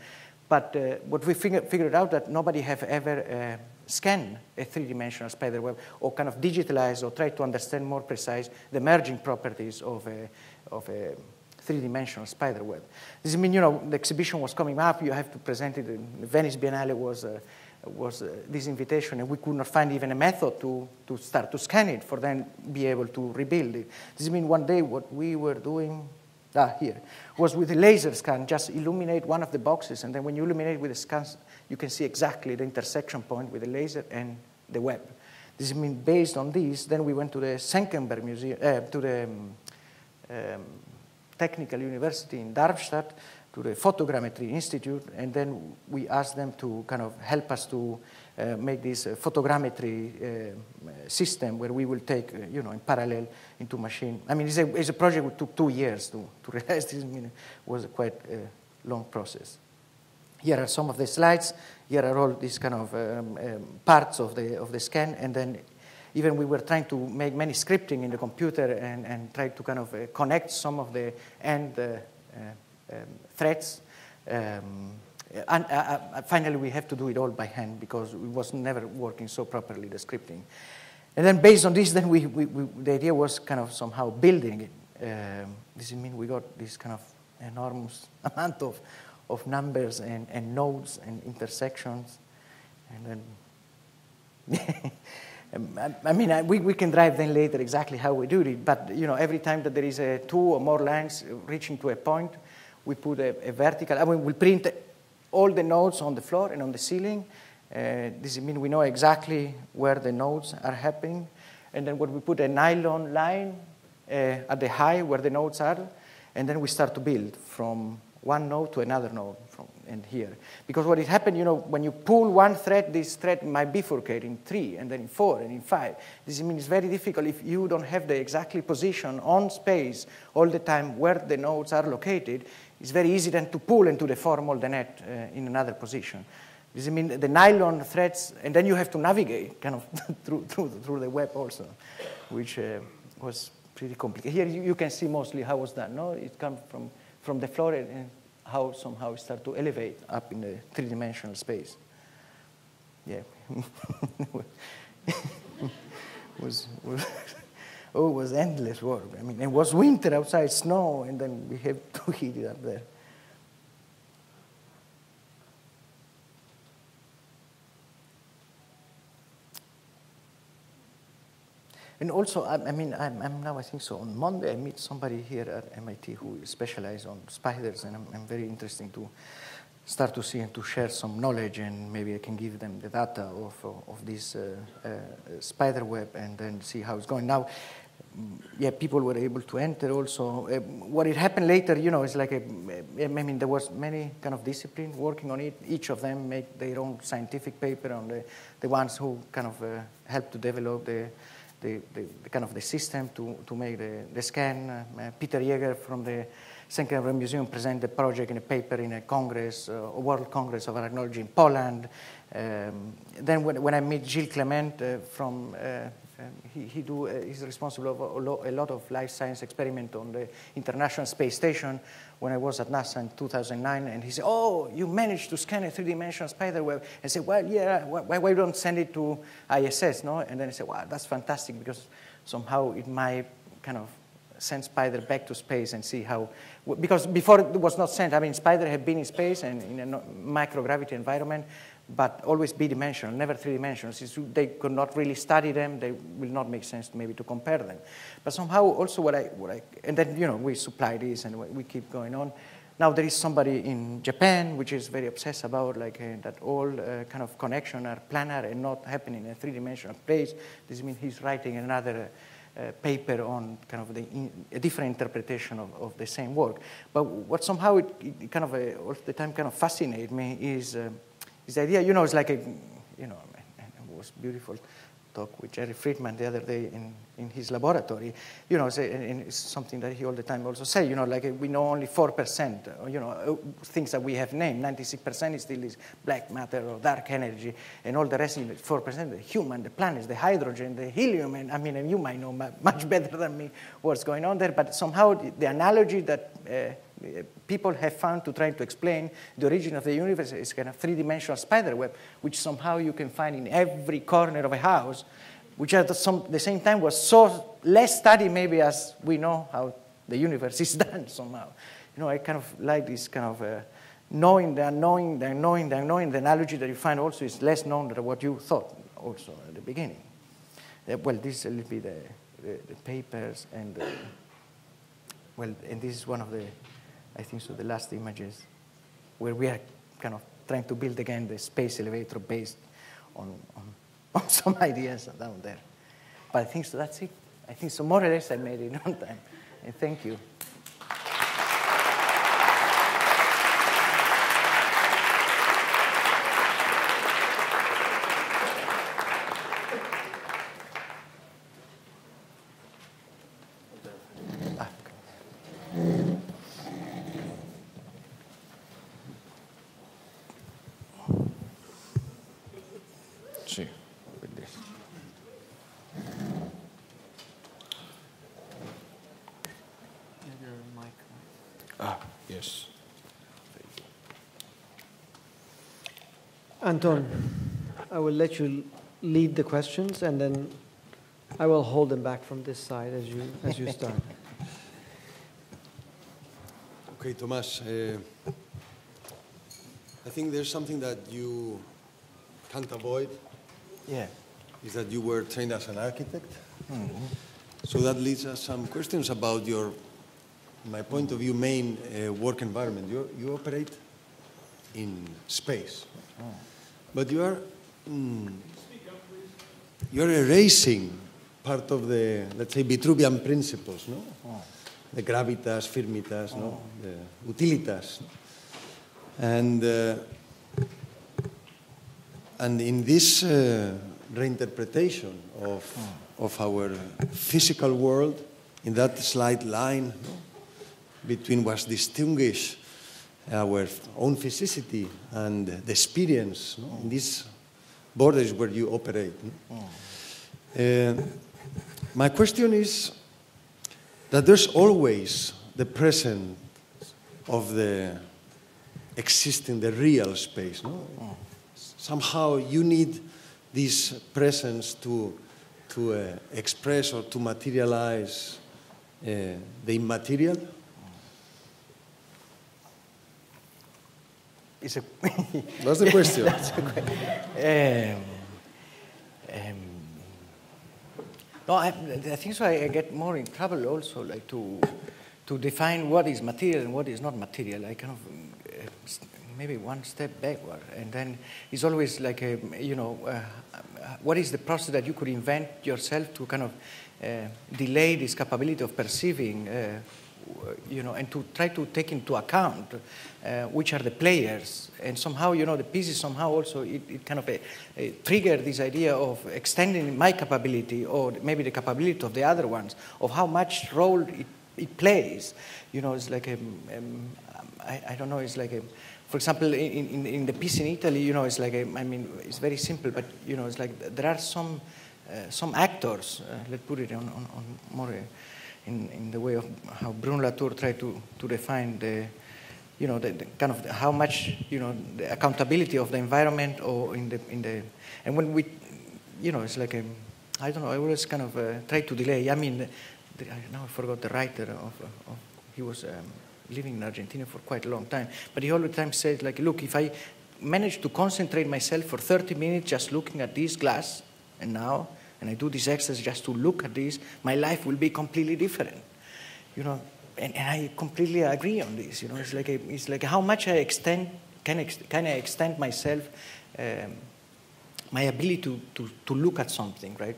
But uh, what we figure, figured out that nobody have ever uh, scanned a three-dimensional spider web or kind of digitalized or tried to understand more precise the merging properties of a, of a three-dimensional spider web. This means, you know, the exhibition was coming up, you have to present it. The Venice Biennale was, uh, was uh, this invitation, and we could not find even a method to, to start to scan it for then be able to rebuild it. This means one day what we were doing, ah, here, was with a laser scan, just illuminate one of the boxes, and then when you illuminate with the scan, you can see exactly the intersection point with the laser and the web. This means based on this, then we went to the Senckenberg Museum, uh, to the um, um, Technical University in Darmstadt to the Photogrammetry Institute, and then we asked them to kind of help us to uh, make this uh, photogrammetry uh, system where we will take, uh, you know, in parallel into machine. I mean, it's a, it's a project that took two years to, to [LAUGHS] realize this I mean, was a quite long process. Here are some of the slides. Here are all these kind of um, um, parts of the, of the scan, and then even we were trying to make many scripting in the computer and, and try to kind of uh, connect some of the end uh, uh um, threads. Um, and uh, uh, finally, we have to do it all by hand because it was never working so properly, the scripting. And then based on this, then we, we, we the idea was kind of somehow building it. Um, this means we got this kind of enormous [LAUGHS] amount of, of numbers and, and nodes and intersections. And then [LAUGHS] I mean, we, we can drive then later exactly how we do it, but you know, every time that there is a two or more lines reaching to a point, we put a, a vertical, I mean, we print all the nodes on the floor and on the ceiling. Uh, this means we know exactly where the nodes are happening. And then when we put a nylon line uh, at the high where the nodes are, and then we start to build from one node to another node and here. Because what it happened, you know, when you pull one thread, this thread might bifurcate in three, and then in four, and in five. This means it's very difficult if you don't have the exactly position on space all the time where the nodes are located. It's very easy then to pull into the form all the net uh, in another position. This means the nylon threads, and then you have to navigate kind of [LAUGHS] through, through, through the web also, which uh, was pretty complicated. Here you, you, can see mostly how was that. No, it comes from from the floor and how somehow start to elevate up in the three-dimensional space. Yeah. [LAUGHS] was, was Oh, it was endless work. I mean, it was winter outside, snow, and then we have to [LAUGHS] heat it up there. And also, I, I mean, I'm, I'm, now, I think so, on Monday I meet somebody here at MIT who specializes on spiders, and I'm, I'm, very interested to start to see and to share some knowledge, and maybe I can give them the data of, of this uh, uh, spider web and then see how it's going. Now, yeah, people were able to enter also. Uh, what it happened later, you know, is like a, I mean, there was many kind of discipline working on it. Each of them made their own scientific paper on the, the ones who kind of uh, helped to develop the the, the, the, kind of the system to, to make the, the scan. Uh, Peter Jäger from the Senckenberg Museum presented the project in a paper in a congress, uh, a World Congress of Arachnology in Poland. Um, then when, when, I meet Gilles Clement uh, from, uh, um, he, he do, uh, he's responsible for a lot of life science experiment on the International Space Station when I was at NASA in 2009, and he said, oh, you managed to scan a three-dimensional spider web. I said, well, yeah, why, why don't send it to ISS, no? And then I said, wow, that's fantastic, because somehow it might kind of send spider back to space and see how, because before it was not sent, I mean, spider had been in space and in a microgravity environment, but always bi-dimensional, never three-dimensional. They could not really study them, they will not make sense maybe to compare them. But somehow also what I, what I and then, you know, we supply this and we keep going on. Now there is somebody in Japan which is very obsessed about like uh, that all uh, kind of connection are planar and not happening in a three-dimensional place. This means he's writing another uh, paper on kind of the in, a different interpretation of, of, the same work. But what somehow it, it kind of uh, all the time kind of fascinates me is uh, this idea, you know, it's like a, you know, it was beautiful talk with Jerry Friedman the other day in, in his laboratory. You know, it's something that he all the time also say, you know, like we know only 4%, you know, things that we have named. 96% is still this black matter or dark energy, and all the rest is 4%, the human, the planets, the hydrogen, the helium, and I mean, and you might know much [LAUGHS] better than me what's going on there, but somehow the analogy that uh, people have found to try to explain the origin of the universe is kind of three-dimensional spider web, which somehow you can find in every corner of a house, which at the, some, the same time was so less studied maybe as we know how the universe is [LAUGHS] done somehow. You know, I kind of like this kind of uh, knowing the unknowing, the unknowing, the unknowing. The analogy that you find also is less known than what you thought also at the beginning. Uh, well, this is a little bit the, the, the papers and, uh, well, and this is one of the I think so, the last images, where we are kind of trying to build again the space elevator based on, on, [LAUGHS] on some ideas down there. But I think so, that's it. I think so, more or less, I made it [LAUGHS] on time. And thank you. Anton, I will let you lead the questions, and then I will hold them back from this side as you, as you start. [LAUGHS] okay, Tomas. Uh, I think there's something that you can't avoid. Yeah. Is that you were trained as an architect. Mm -hmm. So that leads us some questions about your, my point of view, main uh, work environment. You, you operate in space. Oh. But you are, mm, you're erasing part of the, let's say, Vitruvian principles, no? Oh. The gravitas, firmitas, oh. no? The utilitas. And, uh, and in this uh, reinterpretation of, oh. of our physical world, in that slight line no? between what's distinguished our own physicity and the experience no? in these borders where you operate. No? Uh, my question is that there's always the presence of the existing, the real space. No? Somehow you need this presence to to uh, express or to materialize uh, the immaterial? It's a [LAUGHS] That's the question. um, um, no, I, I think so. I, I get more in trouble also, like to to define what is material and what is not material. I kind of uh, maybe one step backward, and then it's always like a you know, uh, uh, what is the process that you could invent yourself to kind of uh, delay this capability of perceiving. Uh, you know, and to try to take into account uh, which are the players, and somehow, you know, the pieces somehow also it, it kind of uh, uh, trigger this idea of extending my capability or maybe the capability of the other ones, of how much role it, it plays. You know, it's like a, um, I, I don't know, it's like a, for example, in, in, in the piece in Italy, you know, it's like a, I mean, it's very simple, but you know, it's like there are some uh, some actors. Uh, let's put it on, on, on more. In, in the way of how Bruno Latour tried to, to define the, you know, the, the kind of the, how much, you know, the accountability of the environment or in the, in the, and when we, you know, it's like a, I don't know, I always kind of uh, try to delay. I mean, the, I now I forgot the writer of, of he was um, living in Argentina for quite a long time, but he all the time said, like, look, if I manage to concentrate myself for 30 minutes just looking at this glass, and now and I do this exercise just to look at this, my life will be completely different. You know, and, and I completely agree on this. You know, it's like a, it's like how much I extend can ex, can I extend myself, um, my ability to, to, to look at something, right?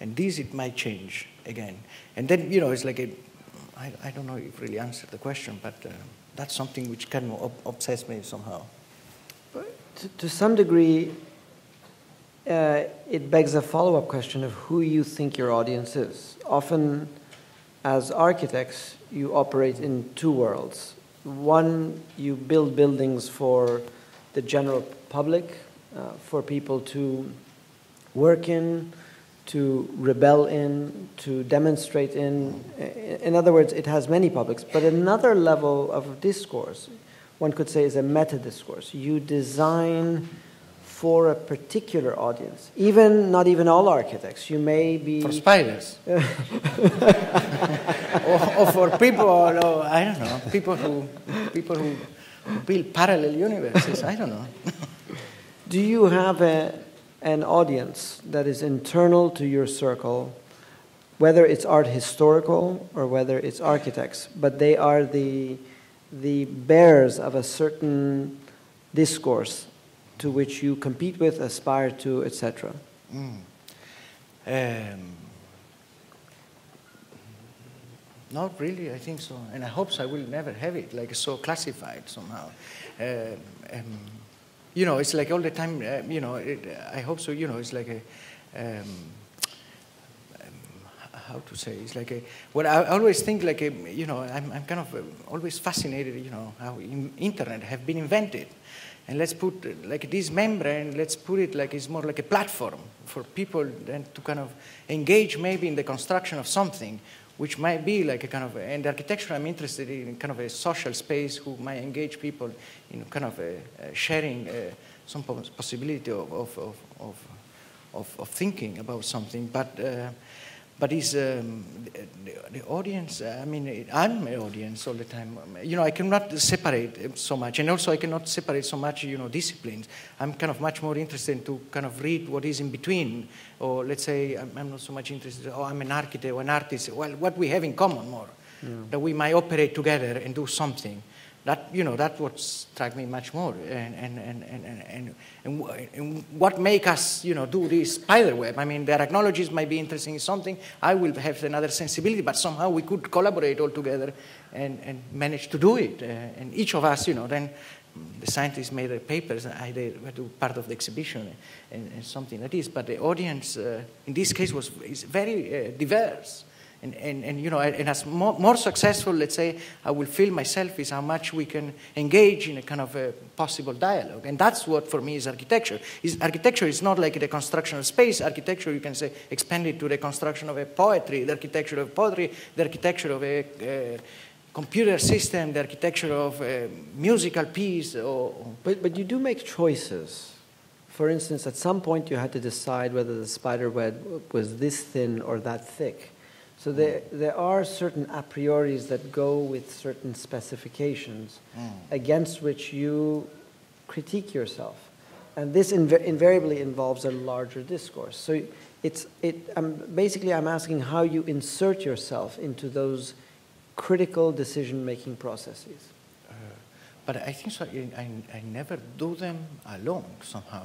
And this it might change again. And then you know, it's like a, I, I don't know if really answered the question, but uh, that's something which can ob- obsess me somehow. To, to some degree, uh, it begs a follow up question of who you think your audience is. Often, as architects, you operate in two worlds. One, you build buildings for the general public, uh, for people to work in, to rebel in, to demonstrate in. In other words, it has many publics. But another level of discourse, one could say, is a meta discourse. You design for a particular audience. Even not even all architects. You may be For spiders. [LAUGHS] or, or for people, or, I don't know, people who, people who build parallel universes. I don't know. [LAUGHS] Do you have a, an audience that is internal to your circle, whether it's art historical or whether it's architects, but they are the, the bearers of a certain discourse to which you compete with, aspire to, etc.? Mm. Um, not really, I think so. And I hope so. I will never have it like so classified somehow. Um, um, you know, it's like all the time, uh, you know, it, I hope so, you know, it's like a, um, um, how to say, it's like a, well, I always think like a, you know, I'm, I'm kind of uh, always fascinated, you know, how in, internet have been invented. And let's put uh, like this membrane, let's put it like it's more like a platform for people then to kind of engage maybe in the construction of something which might be like a kind of, and architecture I'm interested in kind of a social space who might engage people in kind of a, a sharing uh, some possibility of, of, of, of, of, of thinking about something. But, uh, but is um, the, the audience, I mean, I'm an audience all the time. You know, I cannot separate so much. And also I cannot separate so much, you know, disciplines. I'm kind of much more interested to kind of read what is in between. Or let's say I'm, I'm not so much interested, oh, I'm an architect or an artist. Well, what we have in common more, that we might operate together and do something. That, you know, that what struck me much more. And, and, and, and, and, and, and, wh- and what make us, you know, do this spider web? I mean, their technologies might be interesting in something. I will have another sensibility, but somehow we could collaborate all together and, and manage to do it. Uh, and each of us, you know, then the scientists made the papers, I did part of the exhibition and, and something like this. But the audience, uh, in this case, was is very uh, diverse. And, and, and, you know, and as more, more successful, let's say, I will feel myself is how much we can engage in a kind of a possible dialogue. And that's what, for me, is architecture. Is architecture is not like the construction of space. Architecture, you can say, expand it to the construction of a poetry, the architecture of poetry, the architecture of a computer system, the architecture of a musical piece. Or, But, but you do make choices for instance, at some point you had to decide whether the spider web was this thin or that thick. So there, there are certain a prioris that go with certain specifications Mm. against which you critique yourself. And this inv- invariably involves a larger discourse. So it's, it, um, basically, I'm asking how you insert yourself into those critical decision making processes. But I think so. I, I, I never do them alone somehow.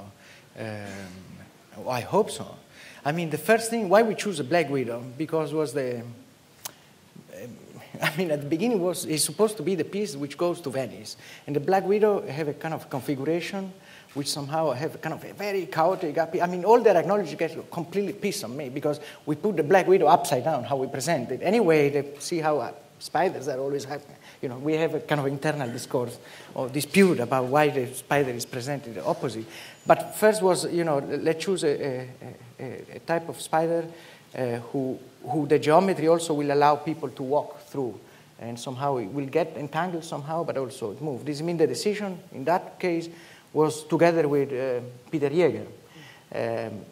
Um, I hope so. I mean, the first thing why we choose a Black Widow because was the. um, [LAUGHS] I mean, at the beginning was is supposed to be the piece which goes to Venice, and the Black Widow have a kind of configuration which somehow have a kind of a very chaotic. I mean, all their arachnologist gets completely pissed on me because we put the Black Widow upside down how we present it. Anyway, they see how uh, spiders are always happening. You know, we have a kind of internal discourse or dispute about why the spider is presented the opposite. But first was, you know, let's choose a, a, a, type of spider uh, who, who the geometry also will allow people to walk through. And somehow it will get entangled somehow, but also it move. This means the decision in that case was together with uh, Peter Jäger. Um,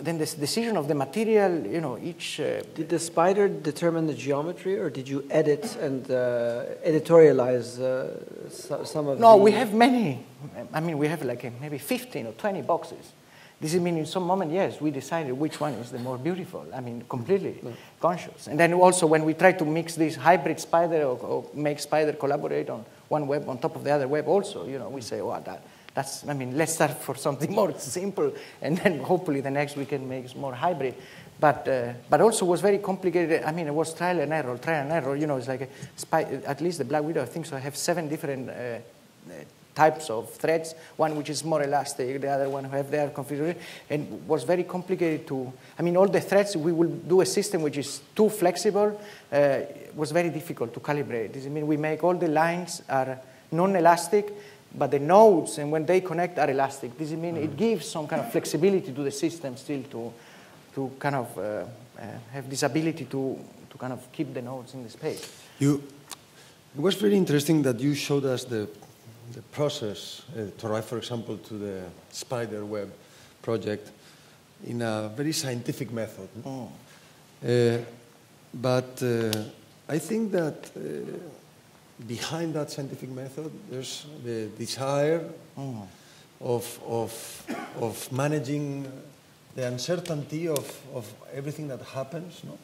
then this decision of the material, you know, each uh, Did the spider determine the geometry, or did you edit and uh, editorialize uh, so, some of No, the... we have many. I mean, we have like maybe 15 or 20 boxes. This is mean in some moment, yes, we decided which one is the more beautiful. I mean, completely conscious. And then also when we try to mix this hybrid spider or, or make spider collaborate on one web on top of the other web also, you know, we say, oh, that, that's, I mean, let's start [LAUGHS] for something more simple and then hopefully the next we can make more hybrid. But, uh, but also was very complicated. I mean, it was trial and error, trial and error. You know, it's like spy, at least the Black Widow, I think so, I have seven different uh, uh, types of threads, one which is more elastic, the other one who have their configuration, and was very complicated to, I mean, all the threads, we will do a system which is too flexible, uh, was very difficult to calibrate. This mean, we make all the lines are non-elastic, but the nodes, and when they connect, are elastic. This means it gives some kind of flexibility to the system still to, to kind of uh, uh, have this ability to, to kind of keep the nodes in the space. You, it was very interesting that you showed us the, the process uh, to arrive, for example, to the spider web project in a very scientific method. Uh, but uh, I think that uh, behind that scientific method, there's the desire of, of, of managing the uncertainty of, of everything that happens, no?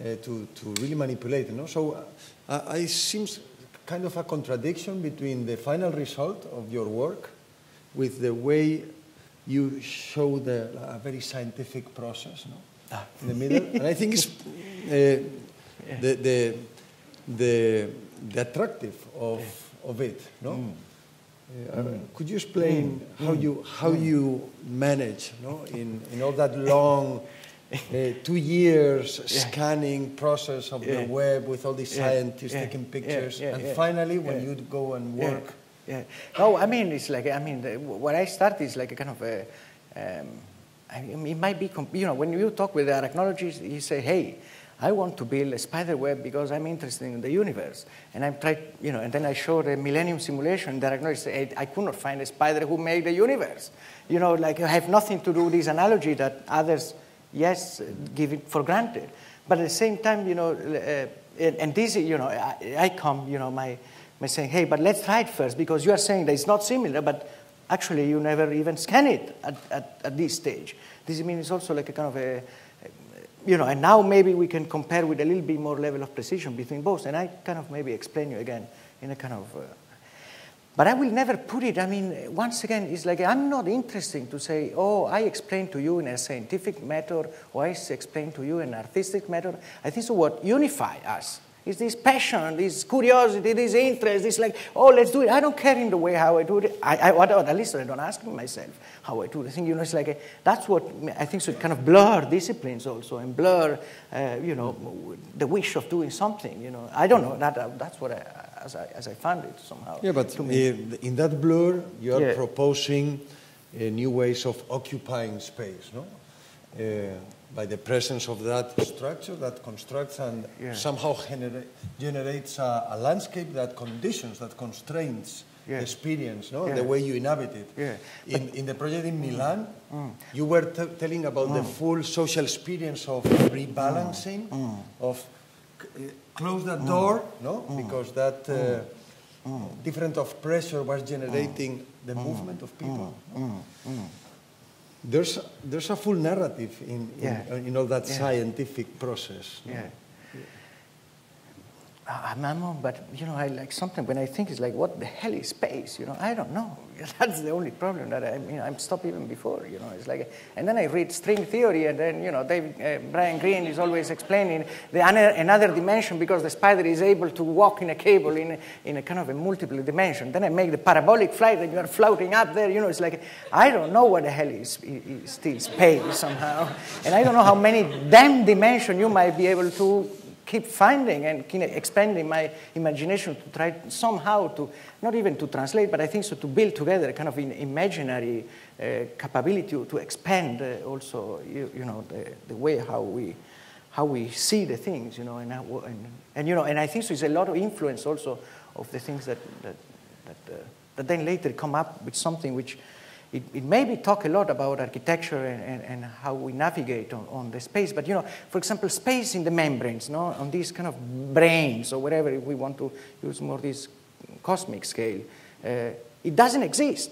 Uh, to, to really manipulate. No? So uh, I, I seems kind of a contradiction between the final result of your work with the way you show the, a very scientific process no? in the middle. and I think it's [LAUGHS] uh, the, the, the, the attractive of, of it. No? Uh, could you explain how you how you manage, no, in, in all that long [LAUGHS] uh, two years scanning process of Yeah. the web with all these Yeah. scientists Yeah. taking pictures, Yeah. and Yeah. finally when Yeah. you go and work, Yeah. No, I mean, it's like, I mean, what I start is like a kind of a, um, I mean, it might be, you know, when you talk with the arachnologist, you say, hey, I want to build a spider web because I'm interested in the universe. And I'm trying, you know, and then I showed the Millennium simulation. that said, I could not find a spider who made the universe. You know, like, I have nothing to do with this analogy that others, yes, give it for granted. But at the same time, you know, uh, and, this, you know, I, I come, you know, my, my saying, hey, but let's try it first because you are saying that it's not similar, but actually you never even scan it at, at, at this stage. This means it's also like a kind of a, you know, and now maybe we can compare with a little bit more level of precision between both. And I kind of maybe explain you again in a kind of, uh, but I will never put it. I mean, once again, it's like I'm not interested to say, oh, I explain to you in a scientific method, or I explain to you in an artistic method. I think so. What unify us is this passion, this curiosity, this interest. This like, oh, let's do it. I don't care in the way how I do it. I, I what, at least I don't ask myself how I do it. I think you know, it's like a, that's what I think should kind of blur disciplines also and blur, uh, you know, the wish of doing something. You know, I don't know. That, that's what I, as I as I found it somehow. yeah, but to me. uh, in that blur, you are Yeah. proposing uh, new ways of occupying space, no? Uh, by the presence of that structure that constructs and Yeah. somehow genera- generates a, a landscape that conditions, that constrains Yeah. experience, no? Yeah. the way you inhabit it. Yeah. In, in the project in Milan, Mm. mm. you were telling about the mm. full social experience of mm. rebalancing, Mm. of c- uh, close the door, no? Because that uh, different of pressure was generating the movement of people. There's, there's a full narrative in, in, Yeah. in all that scientific process. no? I'm, I'm, but you know, I like something when I think it's like, what the hell is space? You know, I don't know. [LAUGHS] That's the only problem that I, know, I'm stopped even before. You know, it's like, and then I read string theory, and then you know, David, uh, Brian Greene is always explaining the another, another dimension because the spider is able to walk in a cable in a, in a kind of a multiple dimension. Then I make the parabolic flight, and you are floating up there. You know, it's like I don't know what the hell is, is still space somehow, and I don't know how many damn dimension you might be able to keep finding and expanding my imagination to try somehow to, not even to translate, but I think so to build together a kind of an imaginary uh, capability to, expand uh, also, you, you know, the, the way how we, how we see the things, you know, and, how, and, and, you know, and I think so there's a lot of influence also of the things that, that, that, uh, that then later come up with something which it, it maybe talk a lot about architecture and, and, and how we navigate on, on the space, but you know, for example, space in the membranes, no, on these kind of branes or whatever, if we want to use more this cosmic scale, uh, it doesn't exist.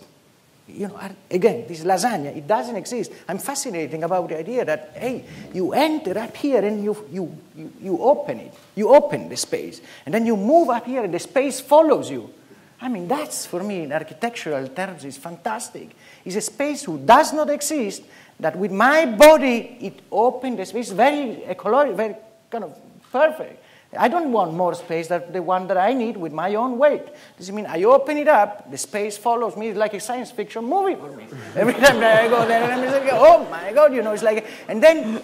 You know, again, this lasagna, it doesn't exist. I'm fascinating about the idea that, hey, you enter up here and you, you, you open it. You open the space. And then you move up here and the space follows you. I mean, that's for me, in architectural terms, is fantastic. It's a space who does not exist, that with my body, it opened the space, very ecological, very kind of perfect. I don't want more space than the one that I need with my own weight. Does it mean I open it up, the space follows me, it's like a science fiction movie for me. Every time that I go there, I'm like, oh my God, you know, it's like, and then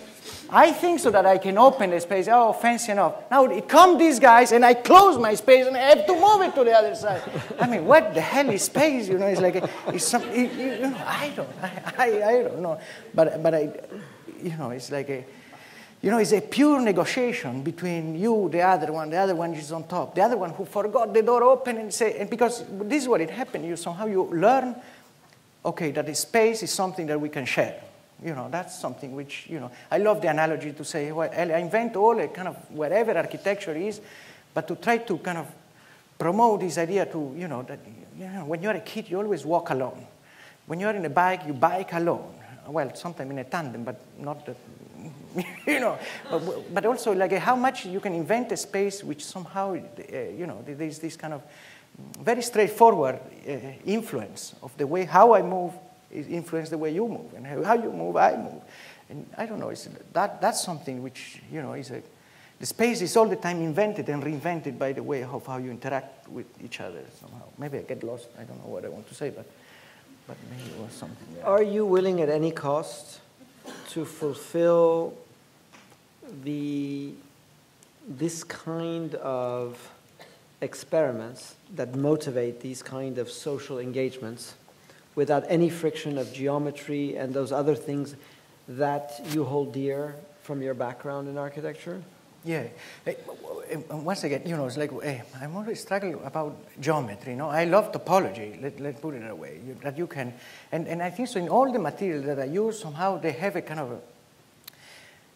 I think so that I can open the space. Oh, fancy enough. Now it come these guys, and I close my space, and I have to move it to the other side. I mean, what the hell is space? You know, it's like it's some. It, you know, I don't, I, I, I don't know, but but I, you know, it's like a. You know, it's a pure negotiation between you, the other one, the other one is on top, the other one who forgot the door open and say, and because this is what it happened, you somehow you learn, okay, that the space is something that we can share. You know, that's something which, you know, I love the analogy to say, well, I invent all a kind of whatever architecture is, but to try to kind of promote this idea to, you know, that, you know, when you're a kid, you always walk alone. When you're in a bike, you bike alone. Well, sometimes in a tandem, but not that, [LAUGHS] you know. But, but also, like, how much you can invent a space which somehow, uh, you know, there's this kind of very straightforward uh, influence of the way how I move influence the way you move, and how you move, I move. And I don't know, it's, that, that's something which, you know, is a, the space is all the time invented and reinvented by the way of how you interact with each other somehow. Maybe I get lost, I don't know what I want to say, but, but maybe it was something. There. Are you willing at any cost to fulfill the, this kind of experiments that motivate these kind of social engagements without any friction of geometry and those other things that you hold dear from your background in architecture? Yeah. Eh, once again, you know, it's like eh, I'm always struggling about geometry. You know, I love topology. Let, let's put it that way. You, that you can, and, and I think so. In all the materials that I use, somehow they have a kind of, a,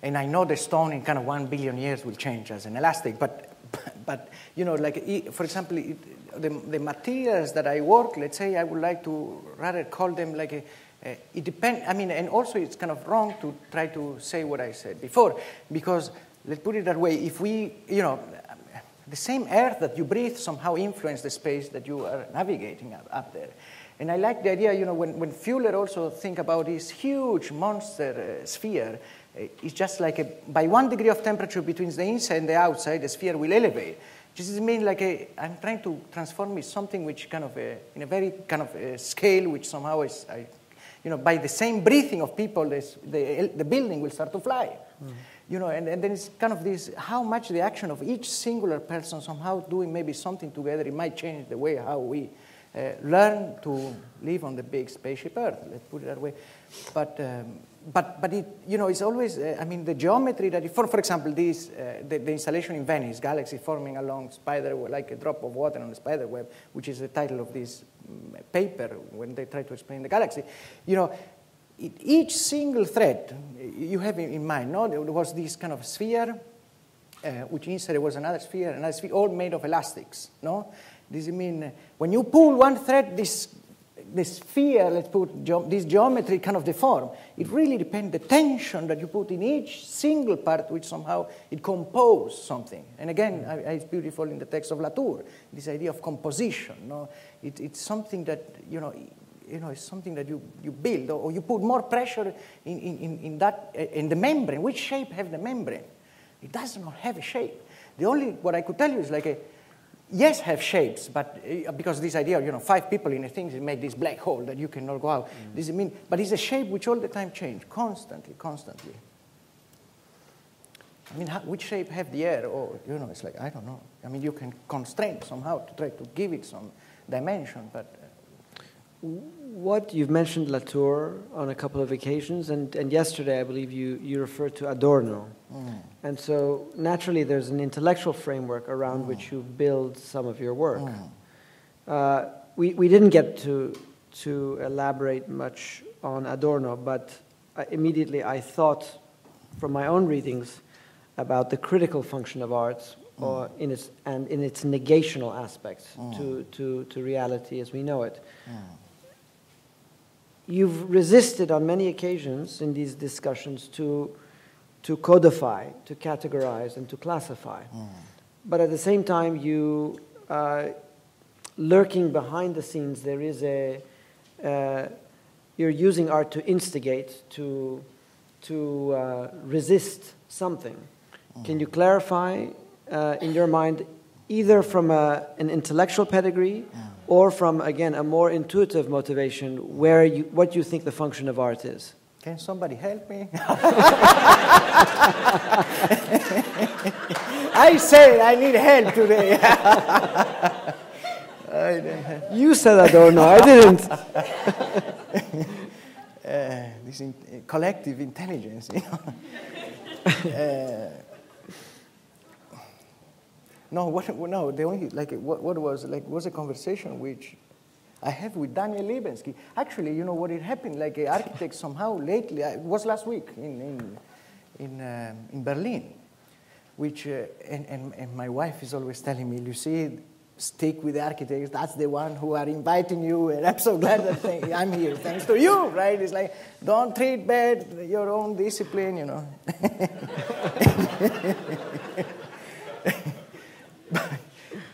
and I know the stone in kind of one billion years will change as an elastic, but, [LAUGHS] but you know, like for example, it, the, the materials that I work, let's say I would like to rather call them like a, uh, it depends, I mean, and also it's kind of wrong to try to say what I said before, because let's put it that way, if we, you know, the same air that you breathe somehow influence the space that you are navigating up, up there. And I like the idea, you know, when, when Fuller also think about this huge monster uh, sphere, uh, it's just like a, by one degree of temperature between the inside and the outside, the sphere will elevate. This means like a, I'm trying to transform it something which kind of a, in a very kind of scale which somehow is, I, you know, by the same breathing of people, this, the, the building will start to fly. Mm. You know, and, and then it's kind of this, how much the action of each singular person somehow doing maybe something together, it might change the way how we uh, learn to live on the big spaceship Earth, let's put it that way. But, um, but, but it, you know, it's always, uh, I mean, the geometry that, it, for, for example, this, uh, the, the, installation in Venice, galaxy forming along spider, like a drop of water on a spider web, which is the title of this um, paper when they try to explain the galaxy. You know, each single thread you have in, in mind, no? There was this kind of sphere, uh, which inside was another sphere, another sphere, all made of elastics, no? Does it mean uh, when you pull one thread, this the sphere, let's put this geometry kind of deform. It really depends the tension that you put in each single part, which somehow it composes something. And again, I, I, it's beautiful in the text of Latour, this idea of composition. No? It, it's something that, you know, you know, it's something that you, you build, or, or you put more pressure in, in, in, that, eh, in the membrane. Which shape have the membrane? It does not have a shape. The only, what I could tell you is like a, yes, have shapes, but uh, because this idea, you know, five people in a thing make this black hole that you cannot go out. Mm. It mean? But it's a shape which all the time change, constantly, constantly. I mean, how, which shape have the air? Or you know, it's like I don't know. I mean, you can constrain somehow to try to give it some dimension, but. Uh, what you've mentioned Latour on a couple of occasions, and, and yesterday I believe you, you referred to Adorno. Mm. And so naturally there's an intellectual framework around mm. which you build some of your work. Mm. Uh, we, we didn't get to, to elaborate much on Adorno, but I, immediately I thought from my own readings about the critical function of art or in its, and in its negational aspects to, to, to reality as we know it you've resisted on many occasions in these discussions to, to codify, to categorize, and to classify. Mm. But at the same time, you, uh, lurking behind the scenes, there is a, uh, you're using art to instigate, to, to uh, resist something. Mm. Can you clarify uh, in your mind, either from a, an intellectual pedigree mm or from, again, a more intuitive motivation where you, what you think the function of art is? Can somebody help me? [LAUGHS] I say I need help today. [LAUGHS] you said I don't know. I didn't. [LAUGHS] Uh, this in, collective intelligence, you know. uh, no, [LAUGHS] what, no, the only, like, what, what was, like, was a conversation which I have with Daniel Libeskind. Actually, you know what it happened, like, an architect [LAUGHS] somehow lately, it was last week in, in, in, um, in Berlin, which, uh, and, and, and my wife is always telling me, you see, stick with the architects. That's the one who are inviting you, and I'm so [LAUGHS] glad that I'm here thanks to you, right? It's like don't treat bad your own discipline, you know.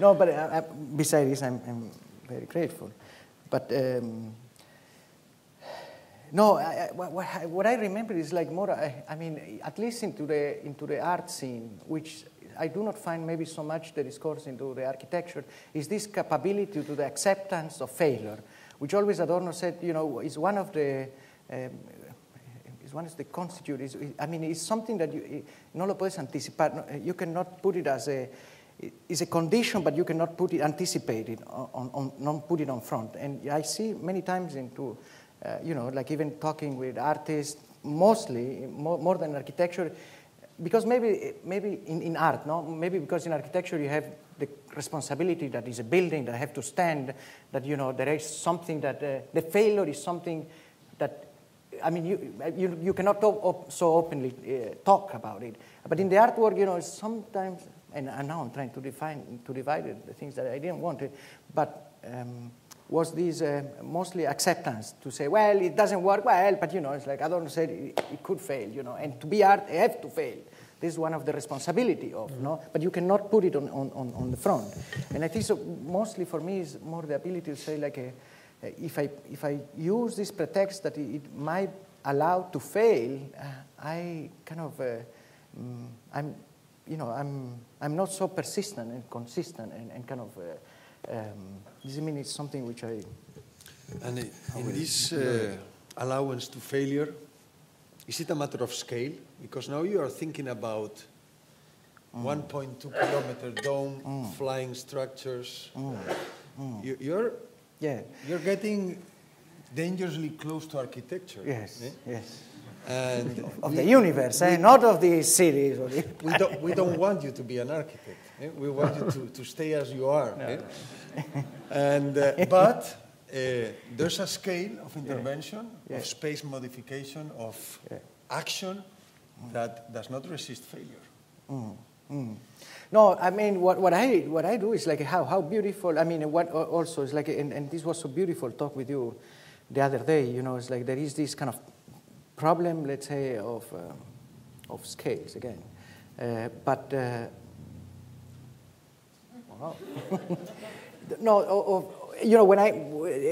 No, but uh, uh, besides this, I'm, I'm, very grateful. But um, no, I, I, what, I, what, I remember is like more. I, I, mean, at least into the into the art scene, which I do not find maybe so much the discourse into the architecture, is this capability to the acceptance of failure, which always Adorno said, you know, is one of the um, is one of the constitute. Is, I mean, it's something that you no puedes anticipar. You cannot put it as a is a condition, but you cannot put it, anticipate it, on, on, put it on front. And I see many times into, uh, you know, like even talking with artists, mostly, more, more than architecture, because maybe, maybe in, in art, no? Maybe because in architecture you have the responsibility that is a building that have to stand, that, you know, there is something that, uh, the failure is something that, I mean, you, you, you cannot op- so openly uh, talk about it. But in the artwork, you know, sometimes and, and now I'm trying to define, to divide it, the things that I didn't want to, but um, was this uh, mostly acceptance to say, well, it doesn't work well, but you know, it's like Adorno said it, it could fail, you know, and to be art, it have to fail. This is one of the responsibility of, mm-hmm. no? But you cannot put it on, on, on the front. And I think so, mostly for me is more the ability to say, like, a, if, I, if I use this pretext that it, it might allow to fail, uh, I kind of, uh, um, I'm, you know, I'm, I'm not so persistent and consistent and, and kind of, uh, um, does it mean it's something which I... And in this uh, allowance to failure, is it a matter of scale? Because now you are thinking about mm. 1.2 kilometer dome, mm. flying structures. Mm. mm. You, you're, yeah. you're getting dangerously close to architecture. Yes, eh? yes. And of we- the universe, eh? not of the cities. Or the [LAUGHS] we don't, we don't want you to be an architect. eh? We want you to, [LAUGHS] to stay as you are. eh? And, uh, [LAUGHS] but uh, there's a scale of intervention, Yeah. of space modification, of action that does not resist failure. No, I mean, what, what, I, what I do is like how, how beautiful, I mean, what also is like, and, and this was so beautiful talk with you the other day, you know, it's like there is this kind of problem, let's say, of, uh, of scales again. Uh, but, uh, [LAUGHS] no, of, you know, when I,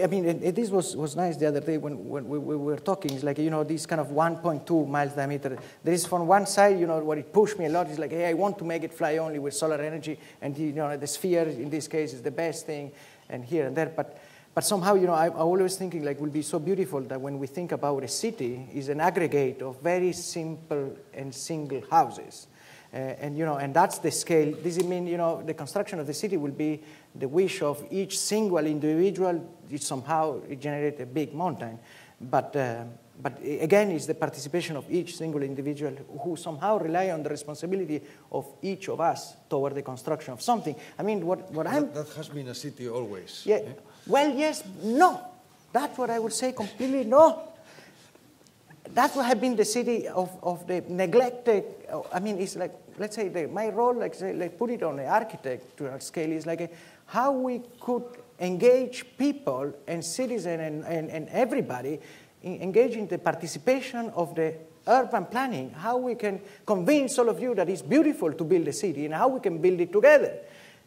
I mean, this was, was nice the other day when, when we, we were talking. It's like, you know, this kind of 1.2 miles diameter. There is from one side, you know, what it pushed me a lot is like, hey, I want to make it fly only with solar energy. And, you know, the sphere in this case is the best thing, and here and there. But, but somehow, you know, I, I always thinking like, will be so beautiful that when we think about a city, is an aggregate of very simple and single houses. Uh, and you know, and that's the scale. Does it mean you know the construction of the city will be the wish of each single individual? It somehow it generate a big mountain, but uh, but again, it's the participation of each single individual who somehow rely on the responsibility of each of us toward the construction of something. I mean, what what I'm That, that has been a city always. yeah. eh? Well, yes, no. That's what I would say completely no. That would have been the city of, of the neglected. I mean, it's like, let's say, the, my role, like, say, like, put it on the architectural scale, is like a, how we could engage people and citizens and, and, and everybody in, engaging the participation of the urban planning, how we can convince all of you that it's beautiful to build a city and how we can build it together.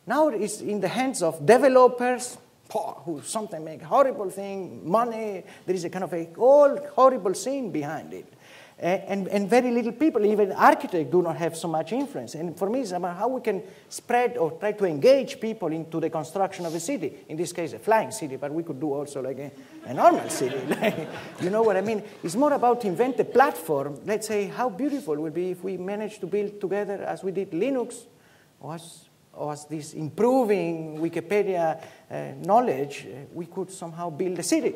Now it's in the hands of developers who sometimes make horrible thing, money. There is a kind of a whole horrible scene behind it. And, and very little people, even architects, do not have so much influence. And for me, it's about how we can spread or try to engage people into the construction of a city. In this case, a flying city, but we could do also like a, a normal city. [LAUGHS] You know what I mean? It's more about invent a platform. Let's say how beautiful it would be if we managed to build together, as we did Linux, or as, or this improving Wikipedia uh, knowledge, uh, we could somehow build a city.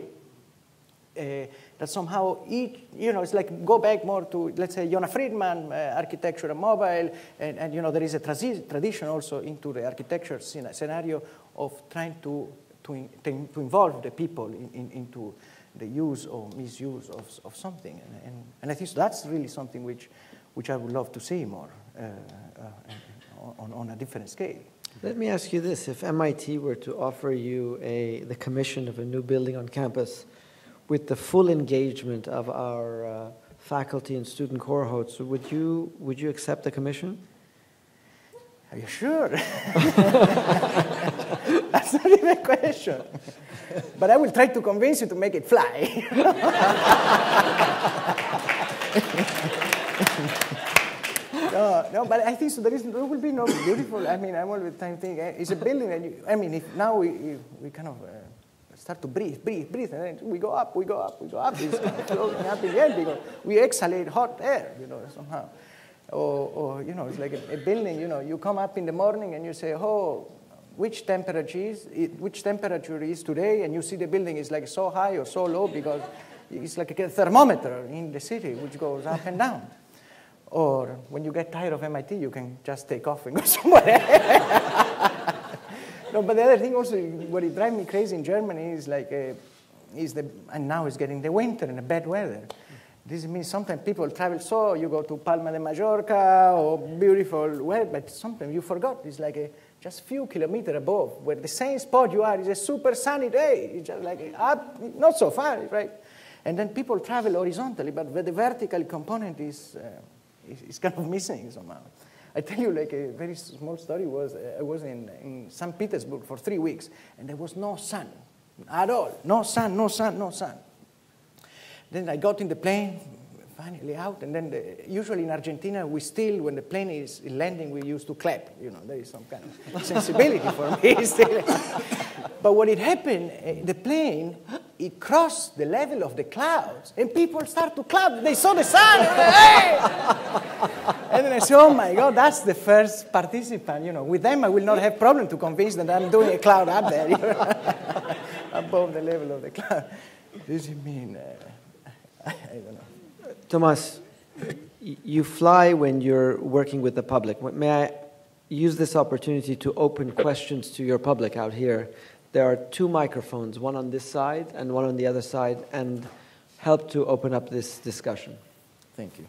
Uh, that somehow each, you know, it's like go back more to, let's say, Yona Friedman, uh, architecture and mobile, and, and, you know, there is a tradition also into the architecture scena- scenario of trying to, to, in, to, to involve the people in, in, into the use or misuse of, of something. And, and, and I think that's really something which, which I would love to see more uh, uh, on, on a different scale. Let me ask you this: If MIT were to offer you a the commission of a new building on campus, with the full engagement of our uh, faculty and student cohorts, would you would you accept the commission? Are you sure? [LAUGHS] That's not even a question. But I will try to convince you to make it fly. [LAUGHS] no, but I think so. There, is, there will be no beautiful. I mean, I'm always trying to think. eh, It's a building you. I mean, if now we, we, kind of uh, start to breathe, breathe, breathe, and then we go up, we go up, we go up. It's closing up again because we exhalate hot air, you know, somehow. Or, or you know, it's like a, a building. You know, you come up in the morning and you say, oh. Which temperature is it, which temperature is today, and you see the building is like so high or so low because it's like a thermometer in the city which goes up and down. Or when you get tired of MIT, you can just take off and go [LAUGHS] somewhere no, but the other thing also, what it drives me crazy in Germany is like, uh, is the, and now it's getting the winter and the bad weather. This means sometimes people travel so, you go to Palma de Mallorca or beautiful weather, but sometimes you forgot. It's like a just few kilometers above, where the same spot you are is a super sunny day. It's just like up, not so far, right? And then people travel horizontally, but the vertical component is, uh, is kind of [LAUGHS] missing somehow. I tell you, like a very small story was uh, I was in, in St. Petersburg for three weeks, and there was no sun at all. No sun, no sun, no sun. Then I got in the plane, finally out, and then the, usually in Argentina, we still, when the plane is landing, we used to clap. You know, there is some kind of [LAUGHS] sensibility for me [LAUGHS] still. but when it happened, uh, the plane, it crossed the level of the clouds, and people start to clap. They saw the sun. [LAUGHS] And then I say, oh my God, that's the first participant. You know, with them I will not have problem to convince them that I'm doing a cloud up there, [LAUGHS] above the level of the cloud. Does it mean? Uh, I don't know. Tomas, you fly when you're working with the public. May I use this opportunity to open questions to your public out here? There are two microphones, one on this side and one on the other side, and help to open up this discussion. Thank you.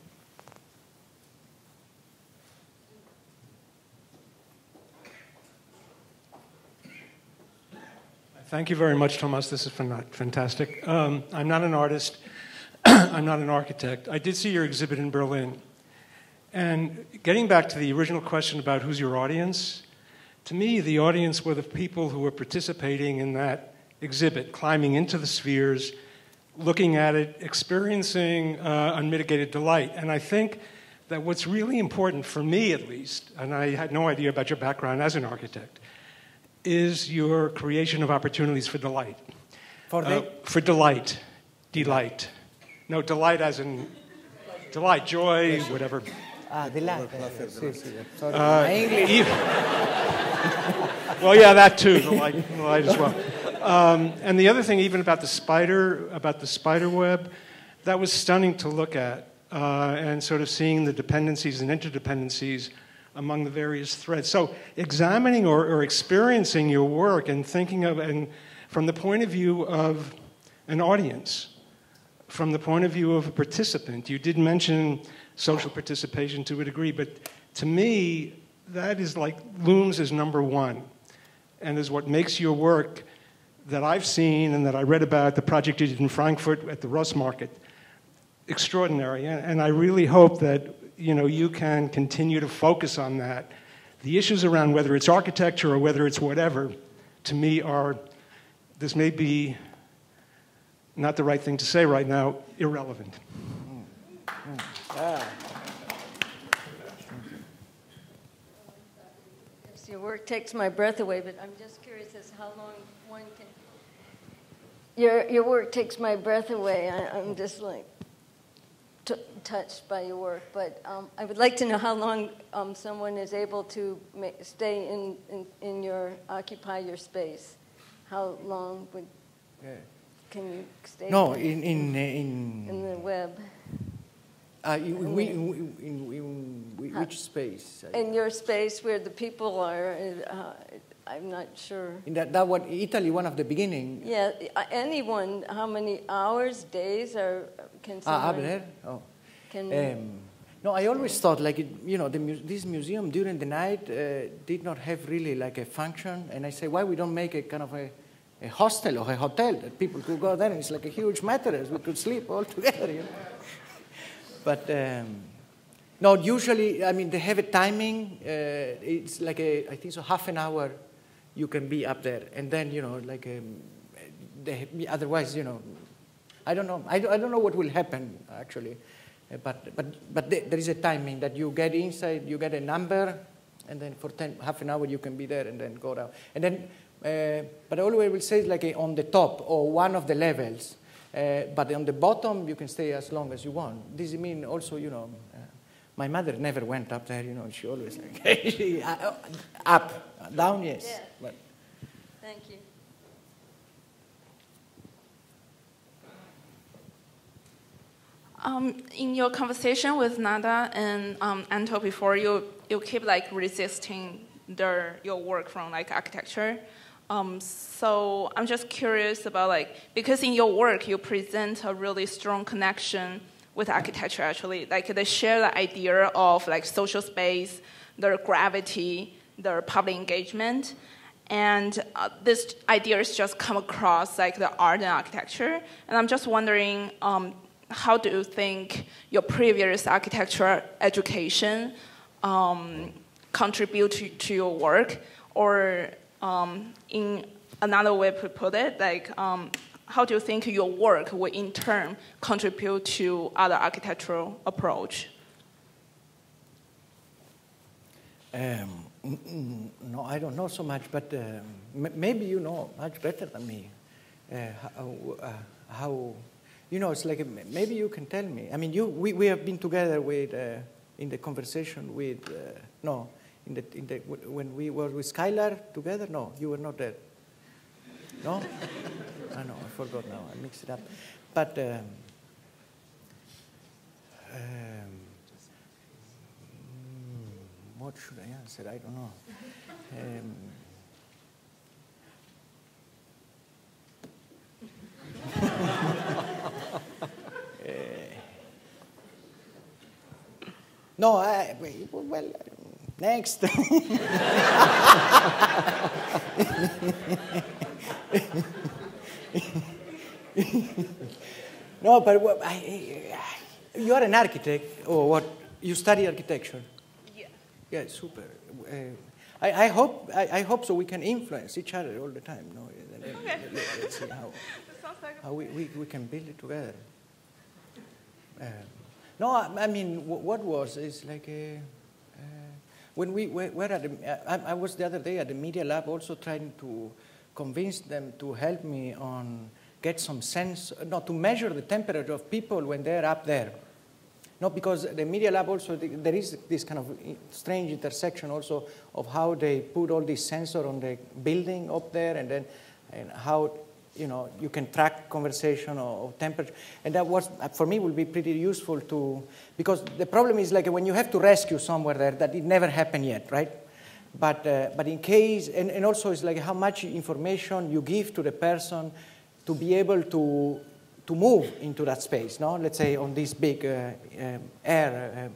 Thank you very much, Tomas. This is fantastic. Um, I'm not an artist. [COUGHS] I'm not an architect. I did see your exhibit in Berlin. And getting back to the original question about who's your audience, to me, the audience were the people who were participating in that exhibit, climbing into the spheres, looking at it, experiencing uh, unmitigated delight. And I think that what's really important for me, at least, and I had no idea about your background as an architect, is your creation of opportunities for delight. For, uh, for delight, delight. No, delight as in delight, joy, whatever. Ah, delight. Uh, well, yeah, that too, delight, delight as well. Um, and the other thing, even about the spider, about the spider web, that was stunning to look at, uh, and sort of seeing the dependencies and interdependencies among the various threads. So examining or, or experiencing your work and thinking of and from the point of view of an audience, from the point of view of a participant. You did mention social participation to a degree, but to me, that is like looms as number one and is what makes your work that I've seen and that I read about, the project you did in Frankfurt at the Rossmarkt, extraordinary. And I really hope that you know, you can continue to focus on that. The issues around whether it's architecture or whether it's whatever, to me, are this may be not the right thing to say right now, irrelevant. Mm. Mm. Your work takes my breath away, but I'm just curious as how long one can. Your, your work takes my breath away. I, I'm just like, t- touched by your work, but um, I would like to know how long um, someone is able to ma- stay in, in, in, your occupy your space. How long would yeah. can you stay? No, in in in, in the web. Uh, in, we, in, in, which space? In your space where the people are. Uh, I'm not sure. In that, that what Italy, one of the beginning. Yeah, uh, anyone, how many hours, days are can ah, there? Oh. Can. Um, no, I always thought like it, you know the, this museum during the night uh, did not have really like a function, and I say why we don't make a kind of a, a hostel or a hotel that people could go there and it's like a huge mattress we could sleep all [LAUGHS] together, you know. But. Um, no, usually, I mean, they have a timing. Uh, it's like a, I think so, half an hour you can be up there. And then, you know, like, um, they, otherwise, you know, I don't know. I, I don't know what will happen, actually. Uh, but but, but there is a timing that you get inside, you get a number, and then for 10, half an hour you can be there and then go down. And then, uh, but all I will say is like a, on the top or one of the levels. Uh, but on the bottom, you can stay as long as you want. This means also, you know, uh, my mother never went up there, you know, she always like, [LAUGHS] she, uh, up, down, yes. Yeah. But, Thank you. Um, in your conversation with Nader and um, Anto before, you you keep like resisting their your work from like architecture. Um, so I'm just curious about like because in your work you present a really strong connection with architecture actually like they share the idea of like social space, their gravity, their public engagement, and uh, this ideas just come across like the art and architecture. And I'm just wondering um, how do you think your previous architecture education um, contribute to, to, your work? Or um, in another way to put it, like um, how do you think your work will in turn contribute to other architectural approach? Um, no, I don't know so much, but um, maybe you know much better than me uh, how, uh, how you know, it's like maybe you can tell me. I mean, you, we, we have been together with, uh, in the conversation with, uh, no, in the, in the, when we were with Skylar together? No, you were not there. No? I know, I forgot now, I mixed it up. But um, Um, mm, what should I answer? I don't know. Um, [LAUGHS] eh, no, I, well, next. [LAUGHS] no, but what, I, you are an architect, or what? You study architecture? Yeah. Yeah, super. Uh, I, I, hope, I, I, hope so we can influence each other all the time. No? Okay. Let, us see how, [LAUGHS] like how we, we, we can build it together. Uh, no, I, I mean, what was is like a, uh, when we were at the, uh, I, I was the other day at the Media Lab also trying to convince them to help me on get some sense, not to measure the temperature of people when they're up there. Not because the Media Lab also, there is this kind of strange intersection also of how they put all these sensors on the building up there and then and how you know you can track conversation or, or, temperature. And that was for me will be pretty useful to because the problem is like when you have to rescue somewhere there that it never happened yet right? But uh, but in case and, and also it's like how much information you give to the person to be able to to move into that space no? Let's say on this big uh, um, air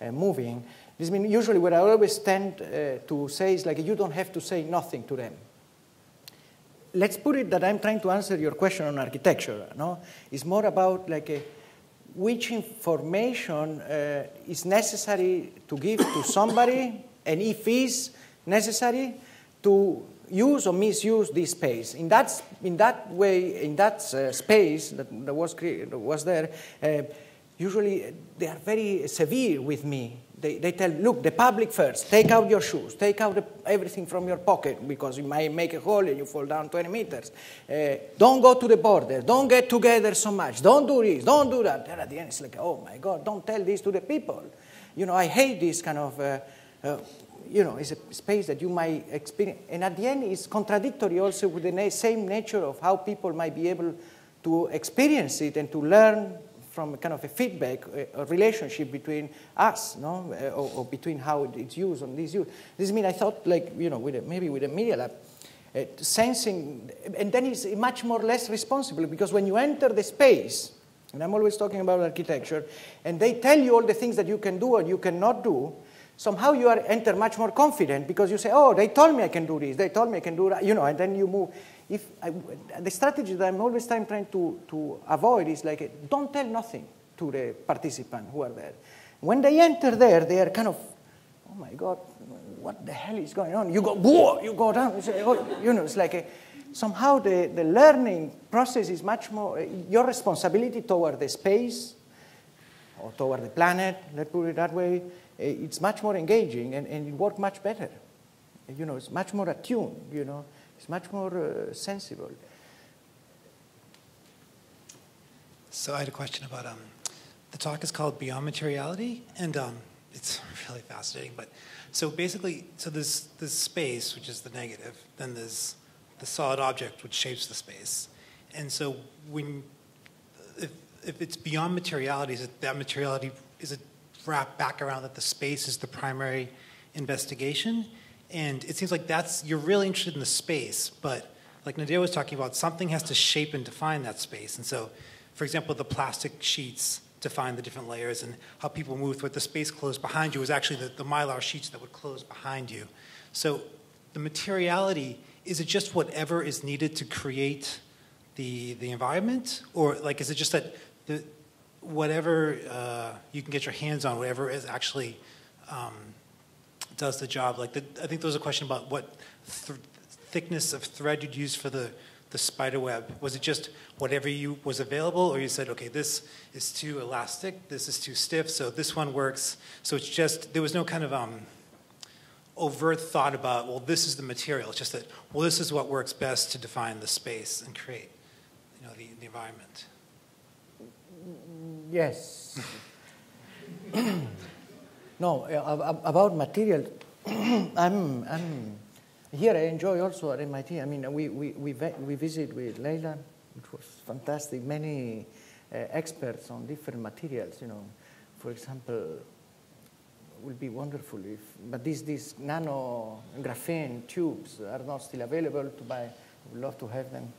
uh, uh, moving. This means usually what i always tend uh, to say is like you don't have to say nothing to them let's put it that I'm trying to answer your question on architecture. No, it's more about like a, which information uh, is necessary to give to somebody, and if is necessary to use or misuse this space. In that, in that way, in that uh, space that, that was, was there, uh, usually they are very severe with me they, they tell, look, the public first, take out your shoes, take out the, everything from your pocket because you might make a hole and you fall down 20 meters. Uh, don't go to the border, don't get together so much, don't do this, don't do that. And at the end, it's like, oh my God, don't tell this to the people. You know, I hate this kind of, uh, uh, you know, it's a space that you might experience. And at the end, it's contradictory also with the na- same nature of how people might be able to experience it and to learn from kind of a feedback, a, relationship between us, no, uh, or, or, between how it's used and this use. This means I thought, like you know, with a, maybe with a media lab, uh, sensing, and then it's much more less responsible because when you enter the space, and I'm always talking about architecture, and they tell you all the things that you can do or you cannot do. Somehow you are enter much more confident because you say, "Oh, they told me I can do this. They told me I can do that." You know, and then you move if I, the strategy that I'm always trying to, to avoid is like, don't tell nothing to the participant who are there. When they enter there, they are kind of, oh my God, what the hell is going on? You go, whoa, you go down. You, say, oh, you know, it's like a, somehow the, the learning process is much more, eh, your responsibility toward the space or toward the planet, let's put it that way, eh, it's much more engaging and, and it works much better. You know, it's much more attuned, you know. It's much more uh, sensible. So I had a question about um, the talk is called Beyond Materiality, and um, it's [LAUGHS] really fascinating. But so basically, so there's this space, which is the negative, then there's the solid object, which shapes the space. And so when if, if it's beyond materiality, is it that materiality is it wrapped back around that the space is the primary investigation? And it seems like that's, you're really interested in the space, but like Nader was talking about, something has to shape and define that space. And so, for example, the plastic sheets define the different layers and how people move with the space closed behind you was actually the, the mylar sheets that would close behind you. So the materiality, is it just whatever is needed to create the, the environment? Or like, is it just that the, whatever uh, you can get your hands on, whatever is actually um, does the job. Like the, I think there was a question about what th- thickness of thread you'd use for the the spider web. Was it just whatever you was available, or you said, okay, this is too elastic, this is too stiff, so this one works. So it's just there was no kind of um, overt thought about, well, this is the material. It's just that, well, this is what works best to define the space and create, you know, the, the environment. Yes. [CLEARS THROAT] No, uh, about material, [CLEARS THROAT] I'm, I'm here. I enjoy also at MIT. I mean, we, we, we, we visit with Leila, which was fantastic. Many uh, experts on different materials, you know, for example, would be wonderful if, but these, these nano graphene tubes are not still available to buy. I would love to have them.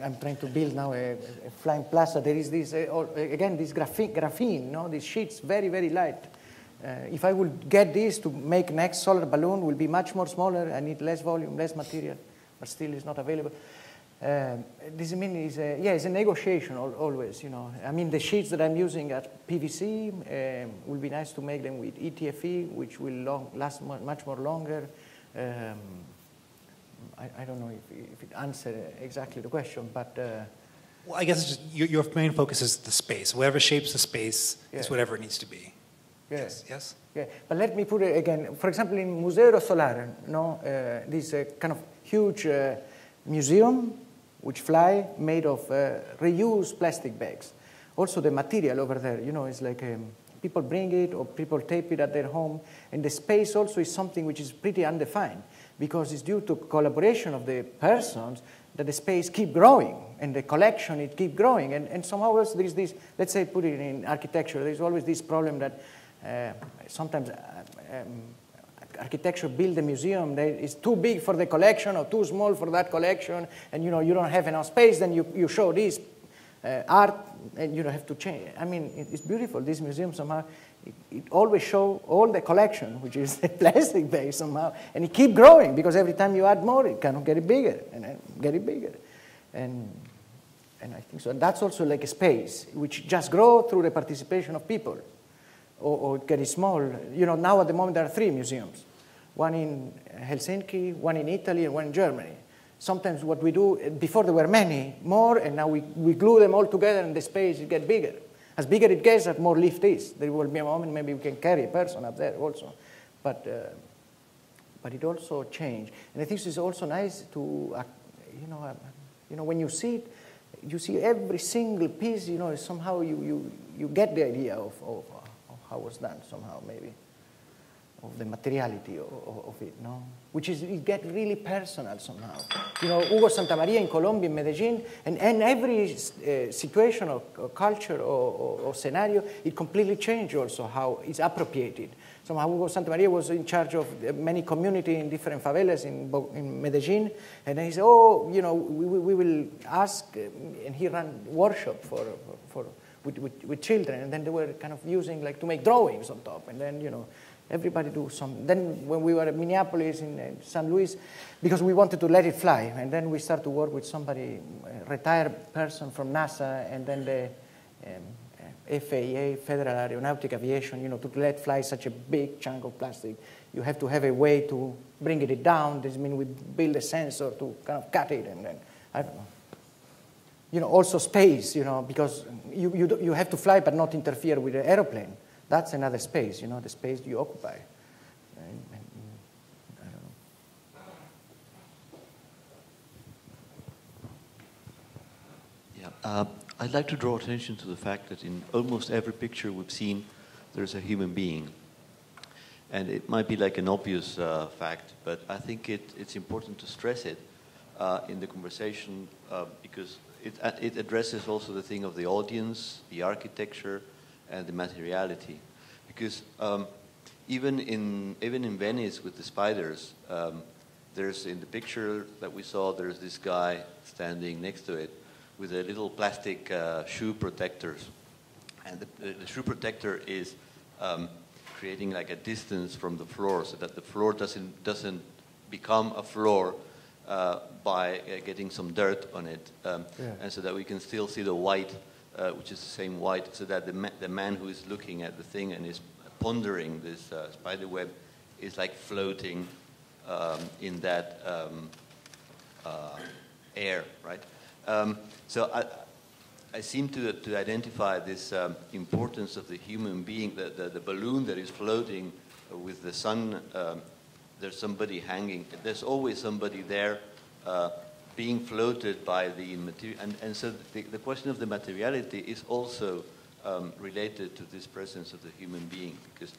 I'm trying to build now a, a flying plaza. There is this, uh, all, again, this graphene, graphene, no? these sheets, very, very light. Uh, if I would get this to make next solar balloon, will be much more smaller. I need less volume, less material, but still is not available. Uh, this I mean is a, yeah, it's a negotiation always. You know, I mean the sheets that I'm using are PVC. Um, will be nice to make them with ETFE, which will long, last much more longer. Um, I, I, don't know if, if it answered exactly the question, but. Uh, well, I guess just, your, your, main focus is the space. Whatever shapes the space yeah. is whatever it needs to be. Yes. Yes. Yeah. But let me put it again. For example, in Museo Solare, no, uh, this uh, kind of huge uh, museum which fly made of uh, reused plastic bags. Also, the material over there, you know, is like um, people bring it or people tape it at their home. And the space also is something which is pretty undefined because it's due to collaboration of the persons that the space keep growing and the collection it keep growing and, and somehow else there is this let's say put it in architecture there's always this problem that sometimes uh, um, architecture build a museum that is too big for the collection or too small for that collection, and you know you don't have enough space, then you, you show this uh, art, and you don't have to change. I mean, it, it's beautiful. This museum somehow it, it always show all the collection, [LAUGHS] which is plastic based somehow, and it keep growing because every time you add more, it kind of get it bigger and get it bigger, and and I think so. And that's also like a space which just grow through the participation of people or, or get small. You know, now at the moment there are three museums, one in Helsinki, one in Italy, and one in Germany. Sometimes what we do, before there were many more, and now we, we glue them all together and the space get bigger. As bigger it gets, as more lift is. There will be a moment maybe we can carry a person up there also. But, uh, but it also changed. And I think it's also nice to, uh, you know, uh, you know, when you see it, you see every single piece, you know, somehow you, you, you get the idea of, of how was done somehow, maybe, of the materiality of, of, it, no? Which is, it get really personal somehow. You know, Hugo Santamaria in Colombia, in Medellin, and, and every uh, situation or, or culture or, or, or, scenario, it completely changed also how it's appropriated. Somehow Hugo Santamaria was in charge of many community in different favelas in, in Medellin, and he said, oh, you know, we, we will ask, uh, and he ran workshop for, for with, with, with, children, and then they were kind of using like to make drawings on top, and then you know everybody do some. Then when we were at Minneapolis in uh, St. Louis, because we wanted to let it fly, and then we started to work with somebody, retired person from NASA, and then the um, FAA, Federal Aeronautic Aviation, you know, to let fly such a big chunk of plastic, you have to have a way to bring it down. This means we build a sensor to kind of cut it, and then I don't know you know, also space, you know, because you, you, you have to fly but not interfere with the aeroplane. That's another space, you know, the space you occupy. Yeah, uh, I'd like to draw attention to the fact that in almost every picture we've seen, there's a human being. And it might be like an obvious uh, fact, but I think it, it's important to stress it uh, in the conversation uh, because it, uh, it addresses also the thing of the audience, the architecture, and the materiality. Because um, even, in, even in Venice with the spiders, um, there's in the picture that we saw, there's this guy standing next to it with a little plastic uh, shoe protectors. And the, the, shoe protector is um, creating like a distance from the floor so that the floor doesn't, doesn't become a floor uh, by uh, getting some dirt on it, um, yeah. and so that we can still see the white, uh, which is the same white, so that the, ma the man who is looking at the thing and is pondering this uh, spider web is like floating um, in that um, uh, air, right? Um, so I, I seem to, to identify this um, importance of the human being, the, the, the, balloon that is floating with the sun um, there's somebody hanging. There's always somebody there uh, being floated by the material. And, and so the, the question of the materiality is also um, related to this presence of the human being because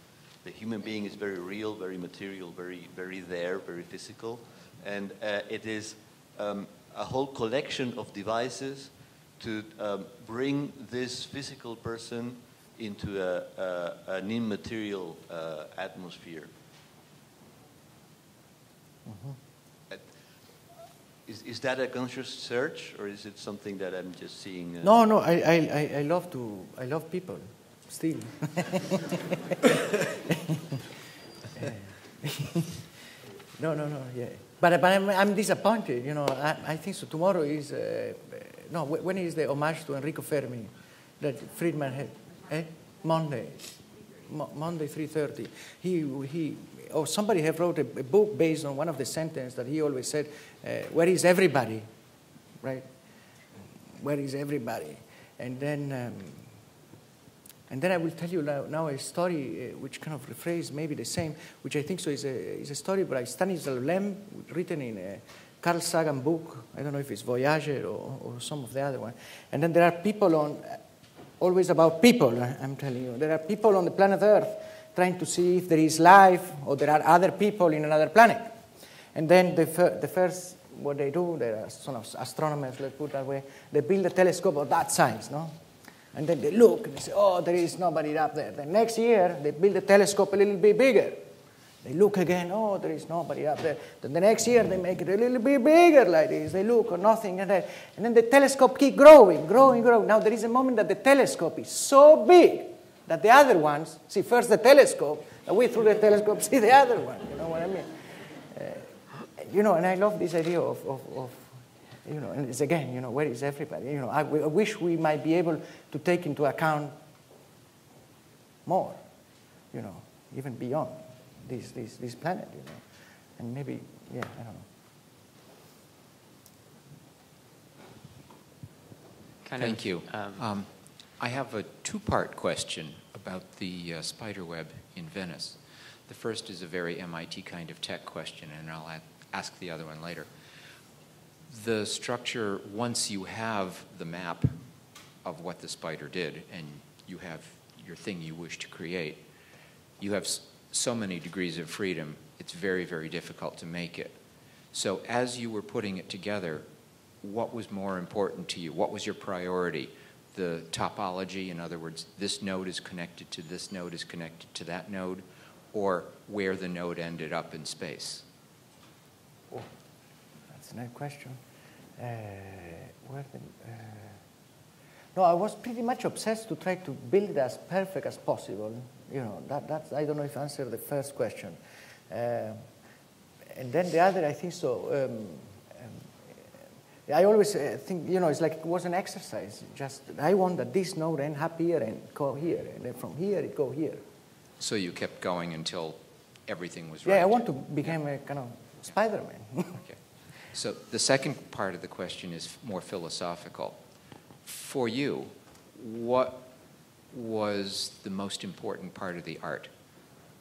the human being is very real, very material, very, very there, very physical. And uh, it is um, a whole collection of devices to um, bring this physical person into a, a, an immaterial uh, atmosphere. Uh, Is, is that a conscious search, or is it something that I'm just seeing? uh, No, no, I, I, I- love to, I love people, still. [LAUGHS] no, no, no, yeah. But, but I'm, I'm disappointed, you know. I, I think so. Tomorrow is, uh, no, when is the homage to Enrico Fermi that Friedman had? Eh? Monday. Mo- Monday, 3.30. He, he, oh, somebody have wrote a, a book based on one of the sentences that he always said, uh, where is everybody? Right? Where is everybody? And then, um, and then I will tell you now, a story uh, which kind of rephrase maybe the same, which I think so is a, is a story by Stanislav Lem, written in a Carl Sagan book. I don't know if it's Voyager or, or some of the other one. And then there are people on, always about people, I'm telling you. There are people on the planet Earth trying to see if there is life or there are other people in another planet. And then the, fir- the first, what they do, of astronomers, let's put that way, they build a telescope of that size, no? And then they look and they say, oh, there is nobody up there. The next year, they build a telescope a little bit bigger. They look again, oh, there is nobody up there. Then the next year, they make it a little bit bigger like this. They look, or nothing. And then, and then the telescope keep growing, growing, growing. Now, there is a moment that the telescope is so big that the other ones see first the telescope, and we through the telescope [LAUGHS] see the other one. You know what I mean? Uh, you know, and I love this idea of, of, of you know, and it's again, you know, where is everybody? You know, I wish we might be able to take into account more, you know, even beyond this, this, this planet, you know. And maybe, yeah, I don't know. Kind Thank of, you. um, Um, I have a two-part question about the uh, spider web in Venice. The first is a very MIT kind of tech question, and I'll ask the other one later. The structure, once you have the map of what the spider did, and you have your thing you wish to create, you have so many degrees of freedom, it's very, very difficult to make it. So, as you were putting it together, what was more important to you? What was your priority? The topology, in other words, this node is connected to this node is connected to that node, or where the node ended up in space? Oh, that's a nice question. Uh, where the, uh, no, I was pretty much obsessed to try to build it as perfect as possible. You know, that, that's, I don't know if I answered the first question. Uh, and then the other, I think so. Um, I always uh, think, you know, it's like it was an exercise. Just, I want that this node end up here and go here, and then from here it go here. So you kept going until everything was right. Yeah, I want to become a kind of Spider-Man. [LAUGHS] Okay. So the second part of the question is more philosophical. For you, what was the most important part of the art?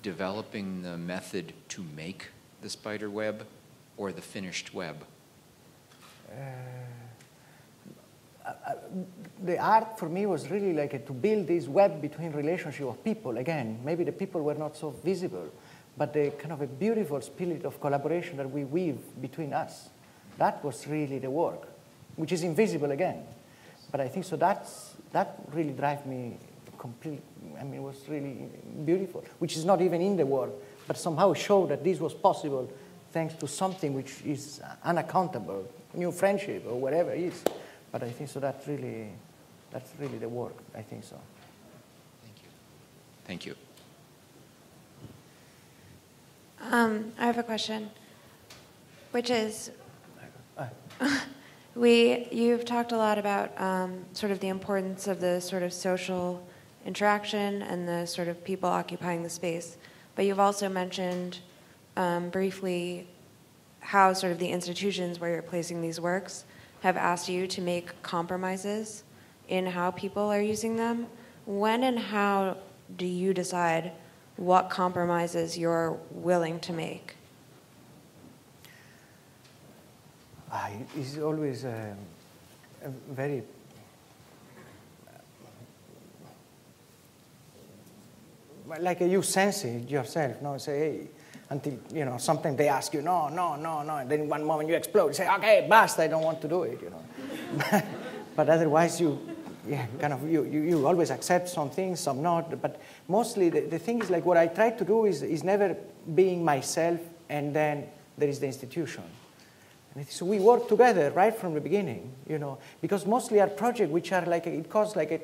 Developing the method to make the spider web or the finished web? Uh, the art for me was really like a, to build this web between relationship of people. Again maybe the people were not so visible but the kind of a beautiful spirit of collaboration that we weave between us that was really the work which is invisible again. But i think so that's that really drive me complete i mean it was really beautiful which is not even in the work but somehow showed that this was possible thanks to something which is unaccountable new friendship or whatever it is but I think so. That's really, that's really the work. I think so. Thank you. Thank you. Um, I have a question, which is, [LAUGHS] we you've talked a lot about um, sort of the importance of the sort of social interaction and the sort of people occupying the space, but you've also mentioned um, briefly how sort of the institutions where you're placing these works have asked you to make compromises in how people are using them. When and how do you decide what compromises you're willing to make? Ah, it's always um, a very like you sense it yourself. No, say hey, until you know sometimes they ask you no, no, no, no, and then one moment you explode. You say okay, basta, I don't want to do it. You know, [LAUGHS] but otherwise you yeah, kind of, you, you, you, always accept some things, some not, but mostly the, the thing is like what I try to do is, is never being myself and then there is the institution. And so we work together right from the beginning, you know, because mostly our project, which are like, it costs like a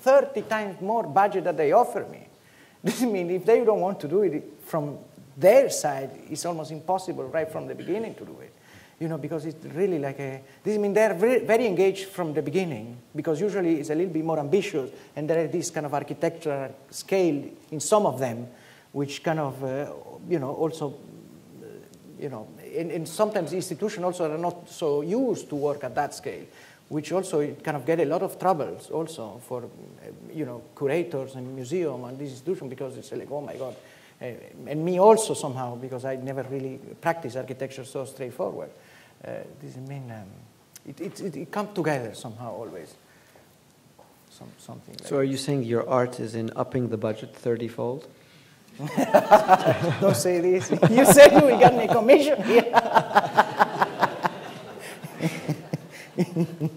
30 times more budget that they offer me. [LAUGHS] This means if they don't want to do it from their side, it's almost impossible right from the beginning to do it. You know, because it's really like a, this means they're very, very engaged from the beginning, because usually it's a little bit more ambitious, and there is this kind of architectural scale in some of them, which kind of, uh, you know, also, uh, you know, and, and sometimes institutions also are not so used to work at that scale which also kind of get a lot of troubles also for, you know, curators and museum and this institution because it's like, oh my God. Uh, and me also somehow because I never really practiced architecture so straightforward. Uh, this mean um, it, it, it, it comes together somehow always. Some, something like so are you saying your art is in upping the budget 30-fold? [LAUGHS] Don't say this. [LAUGHS] You said we got me commission here. [LAUGHS]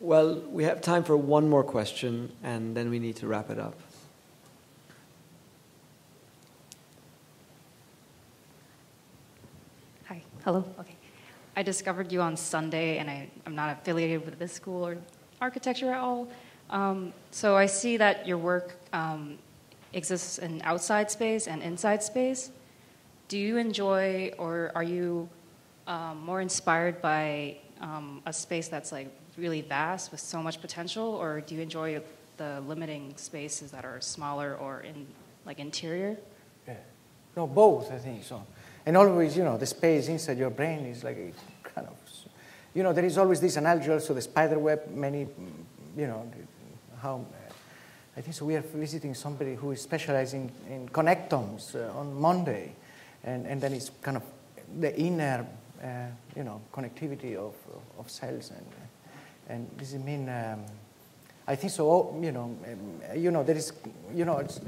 well, we have time for one more question, and then we need to wrap it up. Hi. Hello. Okay. I discovered you on Sunday, and I, am not affiliated with this school or architecture at all. Um, so I see that your work um, exists in outside space and inside space. Do you enjoy, or are you um, more inspired by um, a space that's like really vast with so much potential, or do you enjoy the limiting spaces that are smaller or in like interior? Yeah. No, both, I think so. And always, you know, the space inside your brain is like a kind of, you know, there is always this analogy also, the spider web, many, you know, how, I think so we are visiting somebody who is specializing in connectomes uh, on Monday, and, and then it's kind of the inner uh, you know, connectivity of, of cells. And, and this mean, um, I think so, you know, um, you know, there is, you know, it's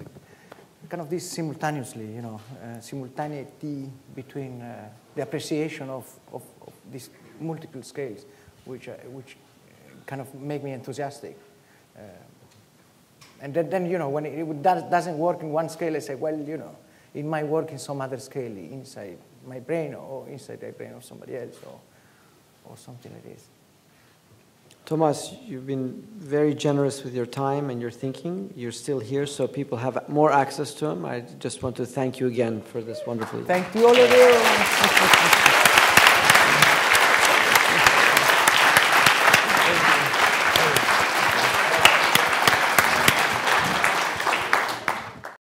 kind of this simultaneously, you know, uh, simultaneity between uh, the appreciation of, of, of, these multiple scales, which, uh, which kind of make me enthusiastic. Uh, and then, then, you know, when it, it doesn't work in one scale, I say, well, you know, it might work in some other scale inside my brain or inside the brain of somebody else or, or something like this. Tomas, you've been very generous with your time and your thinking. You're still here, so people have more access to them. I just want to thank you again for this wonderful. Thank you, all of you.